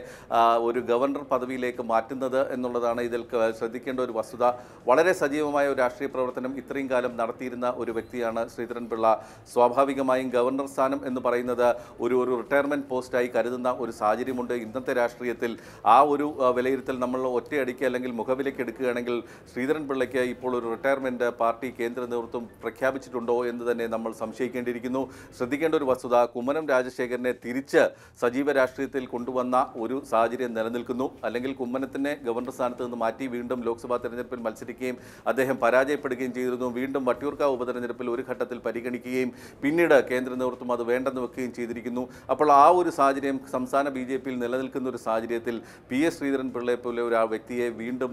ഒരു ഗവർണർ പദവിയിലേക്ക് മാറ്റുന്നത് എന്നുള്ളതാണ് ഇതിൽ ശ്രദ്ധിക്കേണ്ട ഒരു വസ്തുത. വളരെ സജീവമായ ഒരു രാഷ്ട്രീയ പ്രവർത്തനം ഇത്രയും കാലം നടത്തിയിരുന്ന ഒരു വ്യക്തിയാണ് ശ്രീധരൻപിള്ള സ്വാഭാവികമായും ഗവർണർ സ്ഥാനം എന്ന് പറയുന്നത് ഒരു ഒരു റിട്ടയർമെന്റ് പോസ്റ്റായി കരുതുന്ന ഒരു സാഹചര്യമുണ്ട്. ഇന്നത്തെ രാഷ്ട്രീയത്തിൽ ആ ഒരു വിലയിരുത്തൽ നമ്മൾ ഒറ്റയടിക്ക് അല്ലെങ്കിൽ മുഖവിലേക്ക് എടുക്കുകയാണെങ്കിൽ ശ്രീധരൻപിള്ളയ്ക്ക് ഇപ്പോൾ ഒരു റിട്ടയർമെന്റ് പാർട്ടി കേന്ദ്ര നേതൃത്വം പ്രഖ്യാപിച്ചിട്ടുണ്ടോ എന്ന് തന്നെ നമ്മൾ സംശയിക്കേണ്ടിയിരിക്കുന്നു. ശ്രദ്ധിക്കേണ്ട ഒരു വസ്തുത കുമ്മനം രാജശേഖരനെ തിരിച്ച് സജീവ രാഷ്ട്രീയത്തിൽ കൊണ്ടുവന്ന ഒരു സാഹചര്യം നിലനിൽക്കുന്നു. അല്ലെങ്കിൽ കുമ്മനത്തിനെ ഗവർണർ സ്ഥാനത്ത് നിന്ന് മാറ്റി വീണ്ടും ലോക്സഭാ തെരഞ്ഞെടുപ്പിൽ മത്സരിക്കുകയും അദ്ദേഹം പരാജയപ്പെടുകയും ചെയ്തിരുന്നു. വീണ്ടും വട്ടിയൂർക്കാവ് ഉപതെരഞ്ഞെടുപ്പിൽ ഒരു ഘട്ടത്തിൽ പരിഗണിക്കുകയും പിന്നീട് കേന്ദ്ര നേതൃത്വം അത് വേണ്ടെന്ന് വെക്കുകയും ചെയ്തിരിക്കുന്നു. അപ്പോൾ ആ ഒരു സാഹചര്യം സംസ്ഥാന ബി ജെ പിയിൽ നിലനിൽക്കുന്ന ഒരു സാഹചര്യത്തിൽ പി എസ് ശ്രീധരൻ പിള്ളയെ പോലെ ഒരു ആ വ്യക്തിയെ വീണ്ടും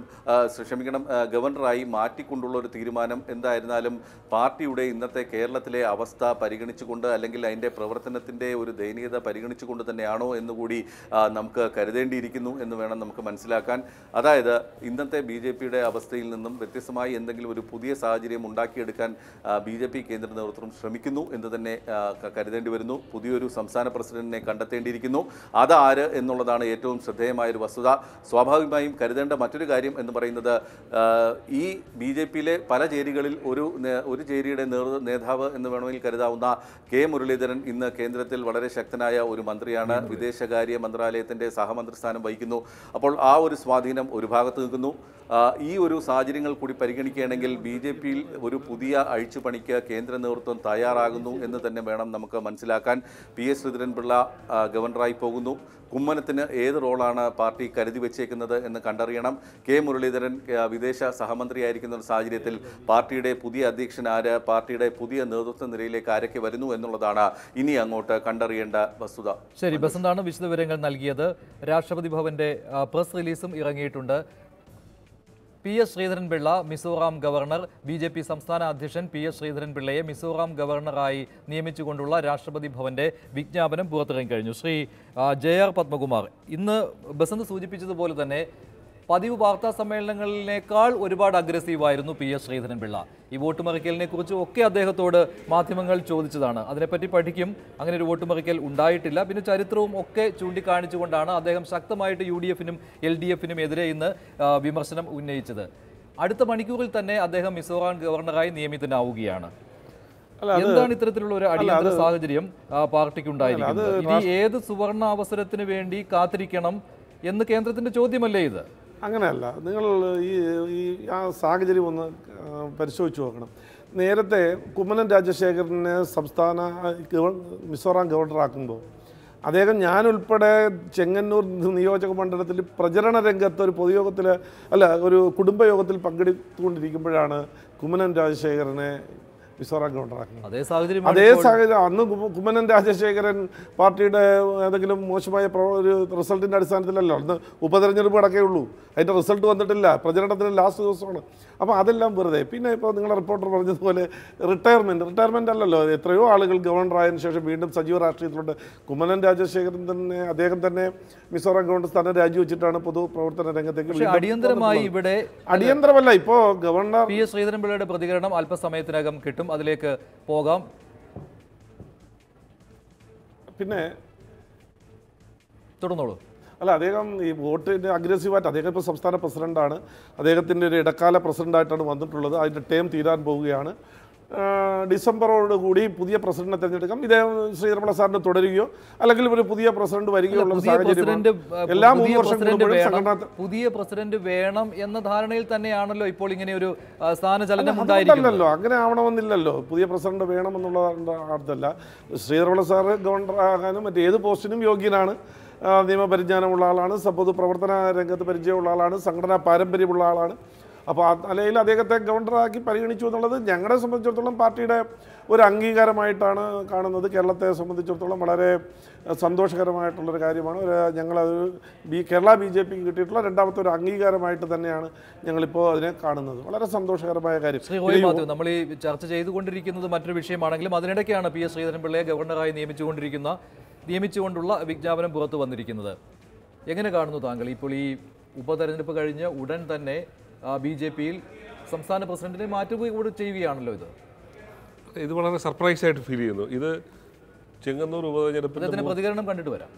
ക്ഷമിക്കണം ഗവർണറായി മാറ്റിക്കൊണ്ടുള്ള ഒരു തീരുമാനം എന്തായിരുന്നാലും പാർട്ടിയുടെ ഇന്നത്തെ കേരളത്തിലെ അവസ്ഥ പരിഗണിച്ചുകൊണ്ട് അല്ലെങ്കിൽ അതിന്റെ പ്രവർത്തനത്തിന്റെ ഒരു ദയനീയത പരിഗണിച്ചുകൊണ്ട് തന്നെയാണോ എന്നുകൂടി നമുക്ക് കരുതേണ്ടിയിരിക്കുന്നു എന്ന് വേണം നമുക്ക് മനസ്സിലാക്കാൻ. അതായത് ഇന്നത്തെ ബി ജെ പിയുടെ അവസ്ഥയിൽ നിന്നും വ്യത്യസ്തമായി എന്തെങ്കിലും ഒരു പുതിയ സാഹചര്യം ഉണ്ടാക്കിയെടുക്കാൻ ബി ജെ പി കേന്ദ്ര നേതൃത്വം ശ്രമിക്കുന്നു എന്ന് തന്നെ കരുതേണ്ടി വരുന്നു. പുതിയൊരു സംസ്ഥാന പ്രസിഡന്റിനെ കണ്ടെത്തേണ്ടിയിരിക്കുന്നു. അതാര് എന്നുള്ളതാണ് ഏറ്റവും ശ്രദ്ധേയമായൊരു വസ്തുത. സ്വാഭാവികമായും കരുതേണ്ട മറ്റൊരു കാര്യം എന്ന് പറയുന്നത് ഈ ബി ജെ പിയിലെ പല ചേരികളിൽ ഒരു ഒരു ചേരിയുടെ നേതൃ നേതാവ് എന്ന് വേണമെങ്കിൽ കരുതാവുന്ന കെ മുരളീധരൻ ഇന്ന് കേന്ദ്രത്തിൽ വളരെ ശക്തനായ ഒരു മന്ത്രിയാണ്. വിദേശകാര്യ മന്ത്രാലയത്തിന്റെ സഹമന്ത്രി സ്ഥാനം വഹിക്കുന്നു. അപ്പോൾ ആ ഒരു സ്വാധീനം ഒരു ഭാഗത്ത് നിൽക്കുന്നു. ഈ ഒരു സാഹചര്യങ്ങൾ കൂടി പരിഗണിക്കുകയാണെങ്കിൽ ബി ജെ പിയിൽ ഒരു പുതിയ അഴിച്ചുപണിക്ക് കേന്ദ്ര നേതൃത്വം തയ്യാറാകുന്നു എന്ന് തന്നെ വേണം നമുക്ക് മനസ്സിലാക്കാൻ. പി എസ് ശ്രീധരൻപിള്ള ഗവർണറായി പോകുന്നു. കുമ്മനത്തിന് ഏത് റോളാണ് പാർട്ടി കരുതി വെച്ചേക്കുന്നത് എന്ന് കണ്ടറിയണം. കെ മുരളീധരൻ വിദേശ സഹമന്ത്രിയായിരിക്കുന്ന ഒരു സാഹചര്യത്തിൽ പാർട്ടിയുടെ പുതിയ അധ്യക്ഷൻ ആര് പാർട്ടിയുടെ പുതിയ നേതൃത്വ നിരയിലേക്ക് ആരൊക്കെ വരുന്നു എന്നുള്ളതാണ് ഇനി അങ്ങോട്ട് കണ്ടറിയേണ്ട വസ്തുത. ശരി ബസന്താണ് വിശദവിവരങ്ങൾ നൽകിയത്. രാഷ്ട്രപതി ഭവന്റെ പ്രസ് റിലീസും ഇറങ്ങിയിട്ടുണ്ട്. P S Sreedharan Pillai Mizoram governor B J P സംസ്ഥാന അധ്യക്ഷൻ പി എസ് ശ്രീധരൻപിള്ളയെ മിസോറാം ഗവർണറായി നിയമിച്ചുകൊണ്ടുള്ള രാഷ്ട്രപതി ഭവന്റെ വിജ്ഞാപനം പുറത്തിറങ്ങി കഴിഞ്ഞു. ശ്രീ ജെ ആർ പത്മകുമാർ ഇന്ന് ബസന്ത് സൂചിപ്പിച്ചതുപോലെ തന്നെ പതിവ് വാർത്താ സമ്മേളനങ്ങളിനേക്കാൾ ഒരുപാട് അഗ്രസീവായിരുന്നു പി എസ് ശ്രീധരൻപിള്ള. ഈ വോട്ട് മറിക്കലിനെ കുറിച്ചും ഒക്കെ അദ്ദേഹത്തോട് മാധ്യമങ്ങൾ ചോദിച്ചതാണ്. അതിനെപ്പറ്റി പഠിക്കും. അങ്ങനെ ഒരു വോട്ട് മറിക്കൽ ഉണ്ടായിട്ടില്ല. പിന്നെ ചരിത്രവും ഒക്കെ ചൂണ്ടിക്കാണിച്ചുകൊണ്ടാണ് അദ്ദേഹം ശക്തമായിട്ട് യു ഡി എഫിനും എൽ ഡി എഫിനും എതിരെ ഇന്ന് വിമർശനം ഉന്നയിച്ചത്. അടുത്ത മണിക്കൂറിൽ തന്നെ അദ്ദേഹം മിസോറാം ഗവർണറായി നിയമിതനാവുകയാണ്. എന്താണ് ഇത്തരത്തിലുള്ള ഒരു അടിയന്തര സാഹചര്യം ആ, പാർട്ടിക്ക് ഉണ്ടായിരിക്കുന്നത് അത് ഇനി ഏത് സുവർണ അവസരത്തിന് വേണ്ടി കാത്തിരിക്കണം എന്ന് കേന്ദ്രത്തിന്റെ ചോദ്യമല്ലേ ഇത്? അങ്ങനെയല്ല. നിങ്ങൾ ഈ ഈ ആ സാഹചര്യം ഒന്ന് പരിശോധിച്ച് നോക്കണം. നേരത്തെ കുമ്മനം രാജശേഖരനെ സംസ്ഥാന മിസോറാം ഗവർണറാക്കുമ്പോൾ അദ്ദേഹം ഞാനുൾപ്പെടെ ചെങ്ങന്നൂർ നിയോജക മണ്ഡലത്തിൽ പ്രചരണ രംഗത്ത് ഒരു പൊതുയോഗത്തിൽ അല്ല ഒരു കുടുംബയോഗത്തിൽ പങ്കെടുത്തുകൊണ്ടിരിക്കുമ്പോഴാണ് കുമ്മനം രാജശേഖരനെ മിസോറാം ഗവർണറാക്കുന്നത് അതേ സാഹചര്യം അതേ സാഹചര്യം. അന്ന് കുമ്മ- കുമ്മനം രാജശേഖരൻ പാർട്ടിയുടെ ഏതെങ്കിലും മോശമായ ഒരു റിസൾട്ടിന്റെ അടിസ്ഥാനത്തിലല്ലോ അന്ന് ഉപതെരഞ്ഞെടുപ്പ് അടക്കേ ഉള്ളൂ. അതിന്റെ റിസൾട്ട് വന്നിട്ടില്ല. പ്രചരണത്തിന് ലാസ്റ്റ് ദിവസമാണ്. അപ്പോൾ അതെല്ലാം വെറുതെ. പിന്നെ ഇപ്പോൾ നിങ്ങളുടെ റിപ്പോർട്ടർ പറഞ്ഞതുപോലെ റിട്ടയർമെന്റ് റിട്ടയർമെന്റ് അല്ലല്ലോ. എത്രയോ ആളുകൾ ഗവർണർ ആയതിനു ശേഷം വീണ്ടും സജീവ രാഷ്ട്രീയത്തിലുണ്ട്. കുമ്മനം രാജശേഖരൻ തന്നെ അദ്ദേഹം തന്നെ മിസോറാം ഗവർണർ സ്ഥാനം രാജിവെച്ചിട്ടാണ് പൊതു പ്രവർത്തന രംഗത്തേക്ക് അടിയന്തരമായി ഇവിടെ അടിയന്തരമല്ല ഇപ്പോൾ ഗവർണർ പി എസ് ശ്രീധരൻപിള്ളയുടെ പ്രതികരണം അല്പസമയത്തിനകം കിട്ടും. അതിലേക്ക് പോകാം. പിന്നെ തുടർന്നോളൂ. അല്ല അദ്ദേഹം ഈ വോട്ടിന്റെ അഗ്രസീവായിട്ട് അദ്ദേഹം ഇപ്പോൾ സംസ്ഥാന പ്രസിഡന്റാണ് അദ്ദേഹത്തിന്റെ ഒരു ഇടക്കാല പ്രസിഡന്റായിട്ടാണ് വന്നിട്ടുള്ളത്. അതിന്റെ ടേം തീരാൻ പോവുകയാണ്. ആ, ഡിസംബറോട് കൂടി പുതിയ പ്രസിഡന്റിനെ തിരഞ്ഞെടുക്കാം. ഇദ്ദേഹം നിർമ്മല സാറിന് തുടരുകയോ അല്ലെങ്കിൽ ഒരു പുതിയ പ്രസിഡന്റ് വരികയോ ഉള്ള സാഹചര്യം എല്ലാ മൂന്ന് വർഷം പുതിയ പ്രസിഡന്റ് വേണം എന്ന ധാരണയിൽ തന്നെയാണല്ലോ ഇപ്പോൾ ഇങ്ങനെ ഒരു സ്ഥാനചലനം ഉണ്ടായിരിക്കുന്നത്. അങ്ങനെ ആവണമെന്നില്ലല്ലോ. പുതിയ പ്രസിഡന്റ് വേണം എന്നുള്ള അർത്ഥമല്ല. ശ്രീധരമള സാറ് ഗവർണർ ആകാനും മറ്റേത് പോസ്റ്റിനും യോഗ്യനാണ്. നിയമപരിജ്ഞാനമുള്ള ആളാണ് സപ്പൊതു പൊതു പ്രവർത്തന രംഗത്ത് പരിചയമുള്ള ആളാണ് സംഘടനാ പാരമ്പര്യമുള്ള ആളാണ്. അപ്പോൾ അല്ലെങ്കിൽ അദ്ദേഹത്തെ ഗവർണറാക്കി പരിഗണിച്ചു എന്നുള്ളത് ഞങ്ങളെ സംബന്ധിച്ചിടത്തോളം പാർട്ടിയുടെ ഒരു അംഗീകാരമായിട്ടാണ് കാണുന്നത്. കേരളത്തെ സംബന്ധിച്ചിടത്തോളം വളരെ സന്തോഷകരമായിട്ടുള്ളൊരു കാര്യമാണ്. ഒരു ഞങ്ങളത് ബി കേരള ബി ജെ പിക്ക് കിട്ടിയിട്ടുള്ള രണ്ടാമത്തെ ഒരു അംഗീകാരമായിട്ട് തന്നെയാണ് ഞങ്ങളിപ്പോൾ അതിനെ കാണുന്നത്. വളരെ സന്തോഷകരമായ കാര്യം. നമ്മൾ ഈ ചർച്ച ചെയ്തുകൊണ്ടിരിക്കുന്നത് മറ്റൊരു വിഷയമാണെങ്കിലും അതിനിടയ്ക്കാണ് പി എസ് ശ്രീധരൻപിള്ളയെ ഗവർണറായി നിയമിച്ചുകൊണ്ടിരിക്കുന്ന നിയമിച്ചുകൊണ്ടുള്ള വിജ്ഞാപനം പുറത്തു വന്നിരിക്കുന്നത്. എങ്ങനെ കാണുന്നു താങ്കൾ? ഇപ്പോൾ ഈ ഉപതെരഞ്ഞെടുപ്പ് കഴിഞ്ഞ് ഉടൻ തന്നെ ബി ജെ പിയിൽ സംസ്ഥാന പ്രസിഡന്റിനെ മാറ്റുകയും കൂടി ചെയ്യുകയാണല്ലോ ഇത്. ഇത് വളരെ സർപ്രൈസ് ആയിട്ട് ഫീൽ ചെയ്യുന്നു. ഇത് ചെങ്ങന്നൂർ ഉപതെരഞ്ഞെടുപ്പിന്റെ പ്രതികരണം കണ്ടിട്ട് വരാം.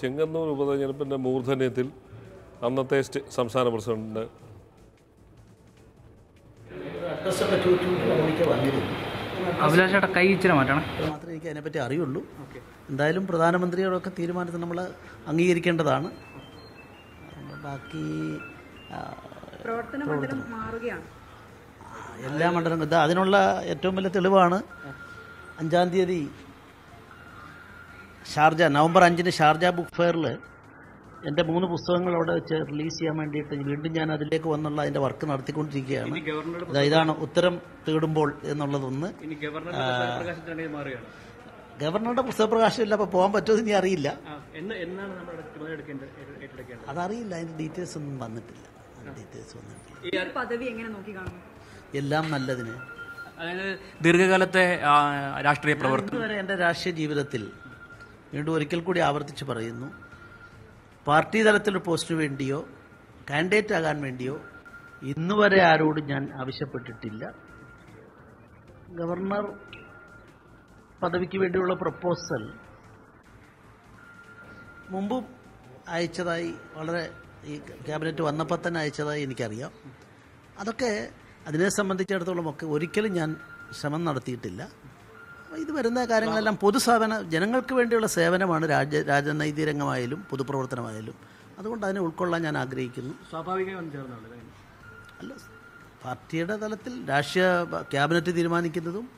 ചെങ്ങന്നൂർ ഉപതെരഞ്ഞെടുപ്പിന്റെ മൂർധന്യത്തിൽ അന്നത്തെ സ്റ്റേ- സംസ്ഥാന പ്രസിഡന്റ് അഭിലാഷയുടെ കൈ ഇച്ചിരി മാറ്റണം. മാത്രമേ എനിക്ക് അതിനെപ്പറ്റി അറിയുള്ളൂ. എന്തായാലും പ്രധാനമന്ത്രിയോടൊക്കെ തീരുമാനത്തിൽ നമ്മൾ അംഗീകരിക്കേണ്ടതാണ്. ബാക്കി എല്ലാ മണ്ഡലം ഇത് അതിനുള്ള ഏറ്റവും വലിയ തെളിവാണ്. അഞ്ചാം തീയതി ഷാർജ നവംബർ അഞ്ചിന് ഷാർജ ബുക്ക് ഫെയറിൽ എന്റെ മൂന്ന് പുസ്തകങ്ങൾ അവിടെ വെച്ച് റിലീസ് ചെയ്യാൻ വേണ്ടിയിട്ട് വീണ്ടും ഞാൻ അതിലേക്ക് വന്നുള്ള അതിന്റെ വർക്ക് നടത്തിക്കൊണ്ടിരിക്കുകയാണ്. ഇതാ ഇതാണ് ഉത്തരം തേടുമ്പോൾ എന്നുള്ളതൊന്ന്. ഇനി ഗവർണറുടെ പ്രകാശത്തിനിടയിൽ മാറുകയാണ്. ഗവർണറുടെ പുസ്തകപ്രകാശം ഇല്ല അപ്പോൾ പോകാൻ പറ്റുമോ എന്ന് ഇനി അറിയില്ല. എന്ന് എന്നാണ് നമ്മൾ ചുമതല എടുക്കേണ്ടത് ഏറ്റെടുക്കേണ്ടത്? അതറിയില്ല അതിന്റെ ഡീറ്റെയിൽസ് ഒന്നും വന്നിട്ടില്ല. ഡീറ്റെയിൽസ് വന്നിട്ടില്ല. ഈ പദവി എങ്ങനെ നോക്കി കാണുന്നു എല്ലാം നല്ലതിന്. അതായത് ദീർഘകാലത്തെ രാഷ്ട്രീയ പ്രവർത്തനം. എന്റെ എന്റെ രാഷ്ട്രീയ ജീവിതത്തിൽ വീണ്ടും ഒരിക്കൽ കൂടി ആവർത്തിച്ച് പറയുന്നു. പാർട്ടി തലത്തിലൊരു പോസ്റ്റിന് വേണ്ടിയോ കാൻഡിഡേറ്റ് ആകാൻ വേണ്ടിയോ ഇന്നുവരെ ആരോടും ഞാൻ ആവശ്യപ്പെട്ടിട്ടില്ല. ഗവർണർ പദവിക്ക് വേണ്ടിയുള്ള പ്രപ്പോസൽ മുമ്പും അയച്ചതായി വളരെ ഈ ക്യാബിനറ്റ് വന്നപ്പോൾ തന്നെ അയച്ചതായി എനിക്കറിയാം. അതൊക്കെ അതിനെ സംബന്ധിച്ചിടത്തോളം ഒക്കെ ഒരിക്കലും ഞാൻ ശ്രമം നടത്തിയിട്ടില്ല. അപ്പോൾ ഇത് വരുന്ന കാര്യങ്ങളെല്ലാം പൊതുസേവന ജനങ്ങൾക്ക് വേണ്ടിയുള്ള സേവനമാണ് രാജ്യ രാജനൈതിക രംഗമായാലും പൊതുപ്രവർത്തനമായാലും. അതുകൊണ്ട് അതിനെ ഉൾക്കൊള്ളാൻ ഞാൻ ആഗ്രഹിക്കുന്നു. സ്വാഭാവികമായി അല്ല പാർട്ടിയുടെ തലത്തിൽ രാഷ്ട്രീയ ക്യാബിനറ്റ് തീരുമാനിക്കുന്നതും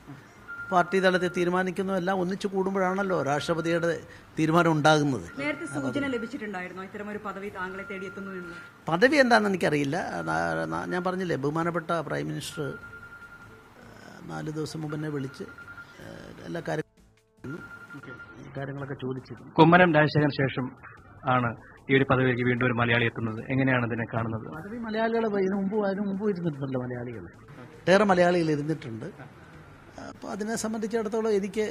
പാർട്ടി തലത്തിൽ തീരുമാനിക്കുന്നതും എല്ലാം ഒന്നിച്ചു കൂടുമ്പോഴാണല്ലോ രാഷ്ട്രപതിയുടെ തീരുമാനം ഉണ്ടാകുന്നത്. നേരത്തെ സൂചന ലഭിച്ചിട്ടുണ്ടായിരുന്നു? ഇത്തരം ഒരു പദവി താങ്കളെ തേടിയെത്തുന്നു എന്ന്? പദവി എന്താണെന്ന് എനിക്കറിയില്ല. ഞാൻ പറഞ്ഞില്ലേ ബഹുമാനപ്പെട്ട പ്രൈം മിനിസ്റ്റർ നാല് ദിവസം മുമ്പ് എന്നെ വിളിച്ച് എല്ലാ കാര്യങ്ങളും കാര്യങ്ങളൊക്കെ ചോദിച്ചിരുന്നു. കുമ്മനം രാജശേഖരന് ശേഷം ആണ് ഈ ഒരു പദവിയിലേക്ക് വീണ്ടും ഒരു മലയാളി എത്തുന്നത്. എങ്ങനെയാണ് ഇതിനെ കാണുന്നത്? പദവി മലയാളികൾ ഇതിനു മുമ്പ് അതിനു മുമ്പ് ഇരുന്നിട്ടുണ്ടല്ലോ മലയാളികൾ ഏറെ മലയാളികൾ ഇരുന്നിട്ടുണ്ട്. അപ്പോൾ അതിനെ സംബന്ധിച്ചിടത്തോളം എനിക്ക്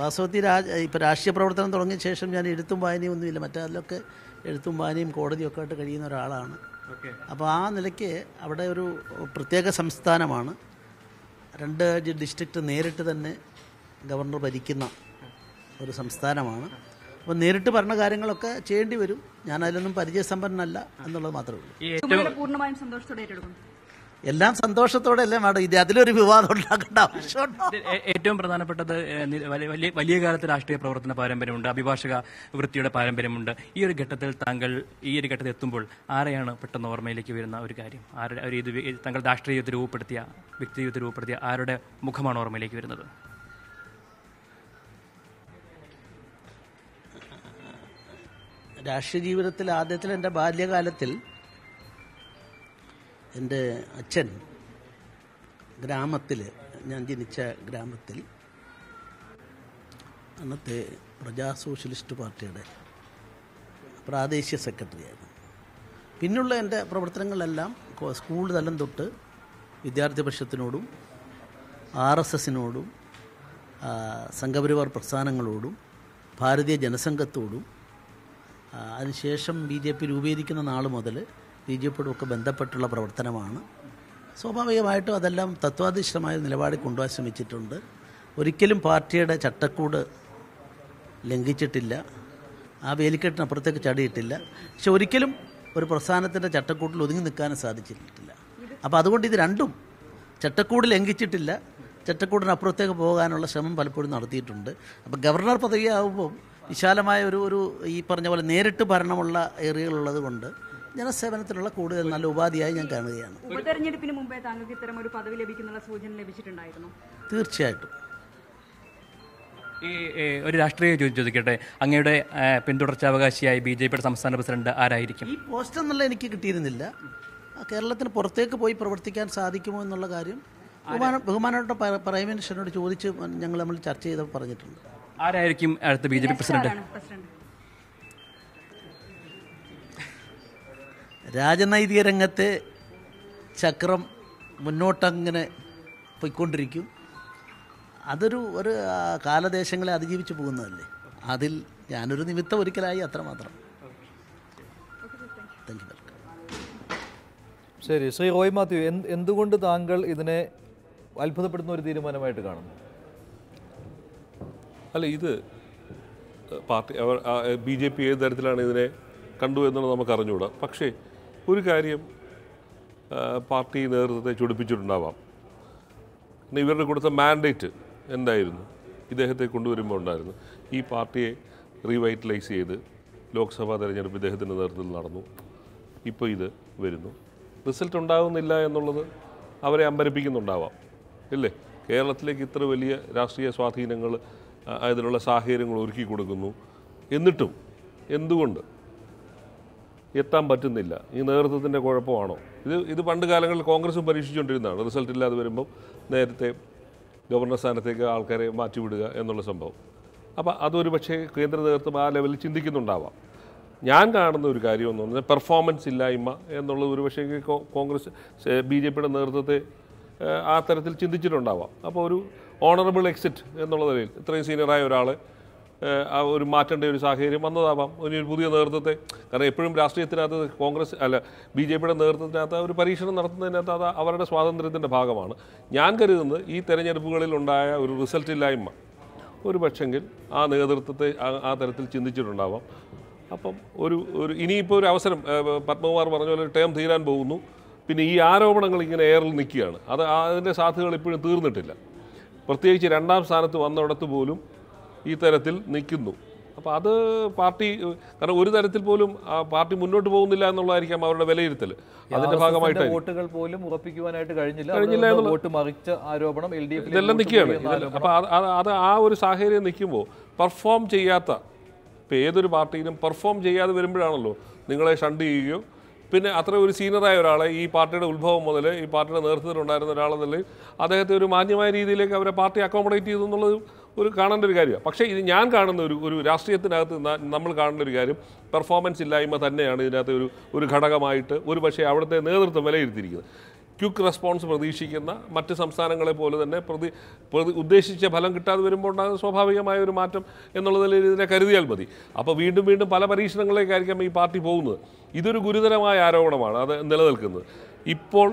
വാസ്തവത്തിൽ രാജ ഇപ്പോൾ രാഷ്ട്രീയ പ്രവർത്തനം തുടങ്ങിയ ശേഷം ഞാൻ എഴുത്തും വായനയും ഒന്നുമില്ല. മറ്റതിലൊക്കെ എഴുത്തും വായനയും കോടതിയും ഒക്കെ ആയിട്ട് കഴിയുന്ന ഒരാളാണ്. അപ്പോൾ ആ നിലയ്ക്ക് അവിടെ ഒരു പ്രത്യേക സംസ്ഥാനമാണ്. രണ്ട് ഡിസ്ട്രിക്റ്റ് നേരിട്ട് തന്നെ ഗവർണർ ഭരിക്കുന്ന ഒരു സംസ്ഥാനമാണ്. അപ്പോൾ നേരിട്ട് ഭരണ കാര്യങ്ങളൊക്കെ ചെയ്യേണ്ടി വരും. ഞാൻ അതിലൊന്നും പരിചയസമ്പന്നല്ല എന്നുള്ളത് മാത്രമേ ഉള്ളൂ. പൂർണമായും സന്തോഷത്തോടെ ഏറ്റെടുക്കുന്നു. എല്ലാം സന്തോഷത്തോടെ അല്ലേ മാഡം? ഇത് അതിലൊരു വിവാദം ഉണ്ടാക്കേണ്ട ആവശ്യമുണ്ടോ? ഏറ്റവും പ്രധാനപ്പെട്ടത് വലിയ- വലിയ കാലത്തെ രാഷ്ട്രീയ പ്രവർത്തന പാരമ്പര്യമുണ്ട് അഭിഭാഷക വൃത്തിയുടെ പാരമ്പര്യമുണ്ട്. ഈ ഒരു ഘട്ടത്തിൽ താങ്കൾ ഈ ഒരു ഘട്ടത്തിൽ എത്തുമ്പോൾ ആരെയാണ് പെട്ടെന്ന് ഓർമ്മയിലേക്ക് വരുന്ന ഒരു കാര്യം? ആരുടെ ഒരു ഇത് താങ്കൾ രാഷ്ട്രീയ ജീവിതത്തിൽ രൂപപ്പെടുത്തിയ വ്യക്തി ജീവിതത്തിൽ രൂപപ്പെടുത്തിയ ആരുടെ മുഖമാണ് ഓർമ്മയിലേക്ക് വരുന്നത്? രാഷ്ട്രീയ ജീവിതത്തിൽ ആദ്യത്തിൽ എന്റെ ബാല്യകാലത്തിൽ എന്റെ അച്ഛൻ ഗ്രാമത്തിൽ ഞാൻ ജനിച്ച ഗ്രാമത്തിൽ അന്നത്തെ പ്രജാ സോഷ്യലിസ്റ്റ് പാർട്ടിയുടെ പ്രാദേശിക സെക്രട്ടറിയായിരുന്നു. പിന്നുള്ള എന്റെ പ്രവർത്തനങ്ങളെല്ലാം സ്കൂൾ തലം തൊട്ട് വിദ്യാർത്ഥി പരിഷത്തിനോടും ആർ എസ് എസിനോടും സംഘപരിവാർ പ്രസ്ഥാനങ്ങളോടും ഭാരതീയ ജനസംഘത്തോടും അതിനുശേഷം ബി ജെ പി രൂപീകരിക്കുന്ന നാൾ മുതൽ ബി ജെ ഒക്കെ ബന്ധപ്പെട്ടുള്ള പ്രവർത്തനമാണ്. സ്വാഭാവികമായിട്ടും അതെല്ലാം തത്വാധിഷ്ഠമായ നിലപാടിൽ കൊണ്ടുപോകാൻ ശ്രമിച്ചിട്ടുണ്ട്. ഒരിക്കലും പാർട്ടിയുടെ ചട്ടക്കൂട് ലംഘിച്ചിട്ടില്ല. ആ വേലിക്കെട്ടിനപ്പുറത്തേക്ക് ചടിയിട്ടില്ല. പക്ഷെ ഒരിക്കലും ഒരു പ്രസ്ഥാനത്തിന്റെ ചട്ടക്കൂട്ടിൽ ഒതുങ്ങി നിൽക്കാനും സാധിച്ചിട്ടില്ല. അപ്പോൾ അതുകൊണ്ട് ഇത് രണ്ടും ചട്ടക്കൂട് ലംഘിച്ചിട്ടില്ല. ചട്ടക്കൂടിനപ്പുറത്തേക്ക് പോകാനുള്ള ശ്രമം പലപ്പോഴും നടത്തിയിട്ടുണ്ട്. അപ്പോൾ ഗവർണർ പദവി ആകുമ്പോൾ വിശാലമായ ഒരു ഒരു ഈ പറഞ്ഞ പോലെ നേരിട്ട് ഭരണമുള്ള ഏരിയകളുള്ളത് കൊണ്ട് ജനസേവനത്തിനുള്ള കൂടുതൽ നല്ല ഉപാധിയായി ഞാൻ കാണുകയാണ്. ഉപതെരഞ്ഞെടുപ്പിന് മുമ്പേ താങ്കൾക്ക് ഇത്തരം ഒരു പദവി ലഭിക്കുന്നുള്ള സൂചന ലഭിച്ചിട്ടുണ്ടായിരുന്നു. തീർച്ചയായിട്ടും. ഈ ഒരു രാഷ്ട്രീയ ചോദ്യം ചോദിക്കട്ടെ? അങ്ങയുടെ പിന്തുടർച്ചാവകാശിയായി ബി ജെ പിയുടെ സംസ്ഥാന പ്രസിഡന്റ് ആരായിരിക്കും? ഈ പോസ്റ്റ് എന്നുള്ള എനിക്ക് കിട്ടിയിരുന്നില്ല. കേരളത്തിന് പുറത്തേക്ക് പോയി പ്രവർത്തിക്കാൻ സാധിക്കുമോ എന്നുള്ള കാര്യം ബഹുമാന ബഹുമാനപ്പെട്ട പ- പ്രൈം മിനിസ്റ്ററിനോട് ചോദിച്ച് ഞങ്ങൾ നമ്മൾ ചർച്ച ചെയ്ത് പറഞ്ഞിട്ടുണ്ട്. ആരായിരിക്കും അടുത്ത ബി ജെ പി പ്രസിഡന്റ്? രാജനൈതിക രംഗത്തെ ചക്രം മുന്നോട്ടങ്ങനെ പോയിക്കൊണ്ടിരിക്കും. അതൊരു ഒരു കാലദേശങ്ങളെ അതിജീവിച്ച് പോകുന്നതല്ലേ? അതിൽ ഞാനൊരു നിമിത്തം ഒരിക്കലായി അത്രമാത്രം താങ്ക് യു ശരി ശ്രീ റോയ് മാത്യു എന്ത് എന്തുകൊണ്ട് താങ്കൾ ഇതിനെ അത്ഭുതപ്പെടുന്ന ഒരു തീരുമാനമായിട്ട് കാണുന്നു? അല്ല ഇത് പാർട്ടി അവർ ബി ജെ പി ഏത് തരത്തിലാണ് ഇതിനെ കണ്ടു എന്നുള്ളത് നമുക്ക് അറിഞ്ഞുകൂടാ. പക്ഷേ ഒരു കാര്യം പാർട്ടി നേതൃത്വത്തെ ചൊടിപ്പിച്ചിട്ടുണ്ടാവാം. ഇവരുടെ കൊടുത്ത മാൻഡേറ്റ് എന്തായിരുന്നു? ഇദ്ദേഹത്തെ കൊണ്ടുവരുമ്പോൾ ഉണ്ടായിരുന്നു. ഈ പാർട്ടിയെ റീവൈറ്റലൈസ് ചെയ്ത് ലോക്സഭാ തെരഞ്ഞെടുപ്പ് ഇദ്ദേഹത്തിന്റെ നേതൃത്വത്തിൽ നടന്നു. ഇപ്പോൾ ഇത് വരുന്നു. റിസൾട്ട് ഉണ്ടാകുന്നില്ല എന്നുള്ളത് അവരെ അമ്പരപ്പിക്കുന്നുണ്ടാവാം. ഇല്ലേ? കേരളത്തിലേക്ക് ഇത്ര വലിയ രാഷ്ട്രീയ സ്വാധീനങ്ങൾ അതിനുള്ള സാഹചര്യങ്ങൾ ഒരുക്കി കൊടുക്കുന്നു. എന്നിട്ടും എന്തുകൊണ്ട് എത്താൻ പറ്റുന്നില്ല. ഈ നേതൃത്വത്തിന്റെ കുഴപ്പമാണോ? ഇത് ഇത് പണ്ട് കാലങ്ങളിൽ കോൺഗ്രസും പരീക്ഷിച്ചുകൊണ്ടിരുന്നതാണ്. റിസൾട്ട് ഇല്ലാതെ വരുമ്പം നേരത്തെ ഗവർണർ സ്ഥാനത്തേക്ക് ആൾക്കാരെ മാറ്റിവിടുക എന്നുള്ള സംഭവം. അപ്പോൾ അതൊരു പക്ഷേ കേന്ദ്ര നേതൃത്വം ആ ലെവലിൽ ചിന്തിക്കുന്നുണ്ടാവാം. ഞാൻ കാണുന്ന ഒരു കാര്യം എന്ന് പറഞ്ഞാൽ പെർഫോമൻസ് ഇല്ലായ്മ എന്നുള്ളത് ഒരു പക്ഷേ കോൺഗ്രസ് ബി ജെ പിയുടെ നേതൃത്വത്തെ ആ തരത്തിൽ ചിന്തിച്ചിട്ടുണ്ടാവാം. അപ്പോൾ ഒരു ഓണറബിൾ എക്സിറ്റ് എന്നുള്ള നിലയിൽ ഇത്രയും സീനിയറായ ഒരാളെ ഒരു മാറ്റേണ്ട ഒരു സാഹചര്യം വന്നതാവാം. ഇനി ഒരു പുതിയ നേതൃത്വത്തെ കാരണം എപ്പോഴും രാഷ്ട്രീയത്തിനകത്ത് കോൺഗ്രസ് അല്ല ബി ജെ പിയുടെ നേതൃത്വത്തിനകത്ത് ഒരു പരീക്ഷണം നടത്തുന്നതിനകത്ത് അത് അവരുടെ സ്വാതന്ത്ര്യത്തിന്റെ ഭാഗമാണ്. ഞാൻ കരുതുന്നത് ഈ തെരഞ്ഞെടുപ്പുകളിൽ ഉണ്ടായ ഒരു റിസൾട്ട് ഇല്ലായ്മ ഒരു പക്ഷെങ്കിൽ ആ നേതൃത്വത്തെ ആ- തരത്തിൽ ചിന്തിച്ചിട്ടുണ്ടാവാം. അപ്പം ഒരു ഒരു ഇനിയിപ്പോൾ ഒരു അവസരം പത്മകുമാർ പറഞ്ഞ പോലെ ടേം തീരാൻ പോകുന്നു. പിന്നെ ഈ ആരോപണങ്ങൾ ഇങ്ങനെ എയറിൽ നിൽക്കുകയാണ്. അത് അതിന്റെ സാധ്യതകൾ ഇപ്പോഴും തീർന്നിട്ടില്ല. പ്രത്യേകിച്ച് രണ്ടാം സ്ഥാനത്ത് വന്നിടത്ത് പോലും ഈ തരത്തിൽ നിൽക്കുന്നു. അപ്പോൾ അത് പാർട്ടി കാരണം ഒരു തരത്തിൽ പോലും ആ പാർട്ടി മുന്നോട്ട് പോകുന്നില്ല എന്നുള്ളതായിരിക്കാം അവരുടെ വിലയിരുത്തൽ. അതിന്റെ ഭാഗമായിട്ട് വോട്ടുകൾ പോലും ഉറപ്പിക്കുവാനായിട്ട് കഴിഞ്ഞില്ല. കഴിഞ്ഞില്ല എന്നുള്ള- വോട്ട് മറിച്ച ആരോപണം എൽ ഡി എഫ് ഇതെല്ലാം നിൽക്കുകയാണ് അപ്പോൾ അത് ആ ഒരു സാഹചര്യം നിൽക്കുമ്പോൾ പെർഫോം ചെയ്യാത്ത ഇപ്പോൾ ഏതൊരു പാർട്ടിയിലും പെർഫോം ചെയ്യാതെ വരുമ്പോഴാണല്ലോ നിങ്ങളെ ഷണ്ട് ചെയ്യുകയോ പിന്നെ അത്ര ഒരു സീനിയറായ ഒരാളെ ഈ പാർട്ടിയുടെ ഉത്ഭവം മുതൽ ഈ പാർട്ടിയുടെ നേതൃത്വത്തിൽ ഉണ്ടായിരുന്ന ഒരാളെന്നുള്ള അദ്ദേഹത്തെ ഒരു മാന്യമായ രീതിയിലേക്ക് അവരെ പാർട്ടി അക്കോമഡേറ്റ് ചെയ്തു എന്നുള്ളത് ഒരു കാണേണ്ട ഒരു കാര്യമാണ്. പക്ഷേ ഇത് ഞാൻ കാണുന്ന ഒരു ഒരു രാഷ്ട്രീയത്തിനകത്ത് നമ്മൾ കാണേണ്ട ഒരു കാര്യം പെർഫോമൻസ് ഇല്ലായ്മ തന്നെയാണ് ഇതിനകത്ത് ഒരു ഒരു ഘടകമായിട്ട് ഒരു പക്ഷേ അവിടുത്തെ നേതൃത്വം വിലയിരുത്തിയിരിക്കുന്നത്. ക്യുക്ക് റെസ്പോൺസ് പ്രതീക്ഷിക്കുന്ന മറ്റ് സംസ്ഥാനങ്ങളെ പോലെ തന്നെ പ്രതി പ്രതി ഉദ്ദേശിച്ച ഫലം കിട്ടാതെ വരുമ്പോൾ ഉണ്ടാകുന്ന സ്വാഭാവികമായ ഒരു മാറ്റം എന്നുള്ളതിൽ ഇതിനെ കരുതിയാൽ മതി. അപ്പോൾ വീണ്ടും വീണ്ടും പല പരീക്ഷണങ്ങളിലേക്കായിരിക്കാം ഈ പാർട്ടി പോകുന്നത്. ഇതൊരു ഗുരുതരമായ ആരോപണമാണ് അത് നിലനിൽക്കുന്നത്. ഇപ്പോൾ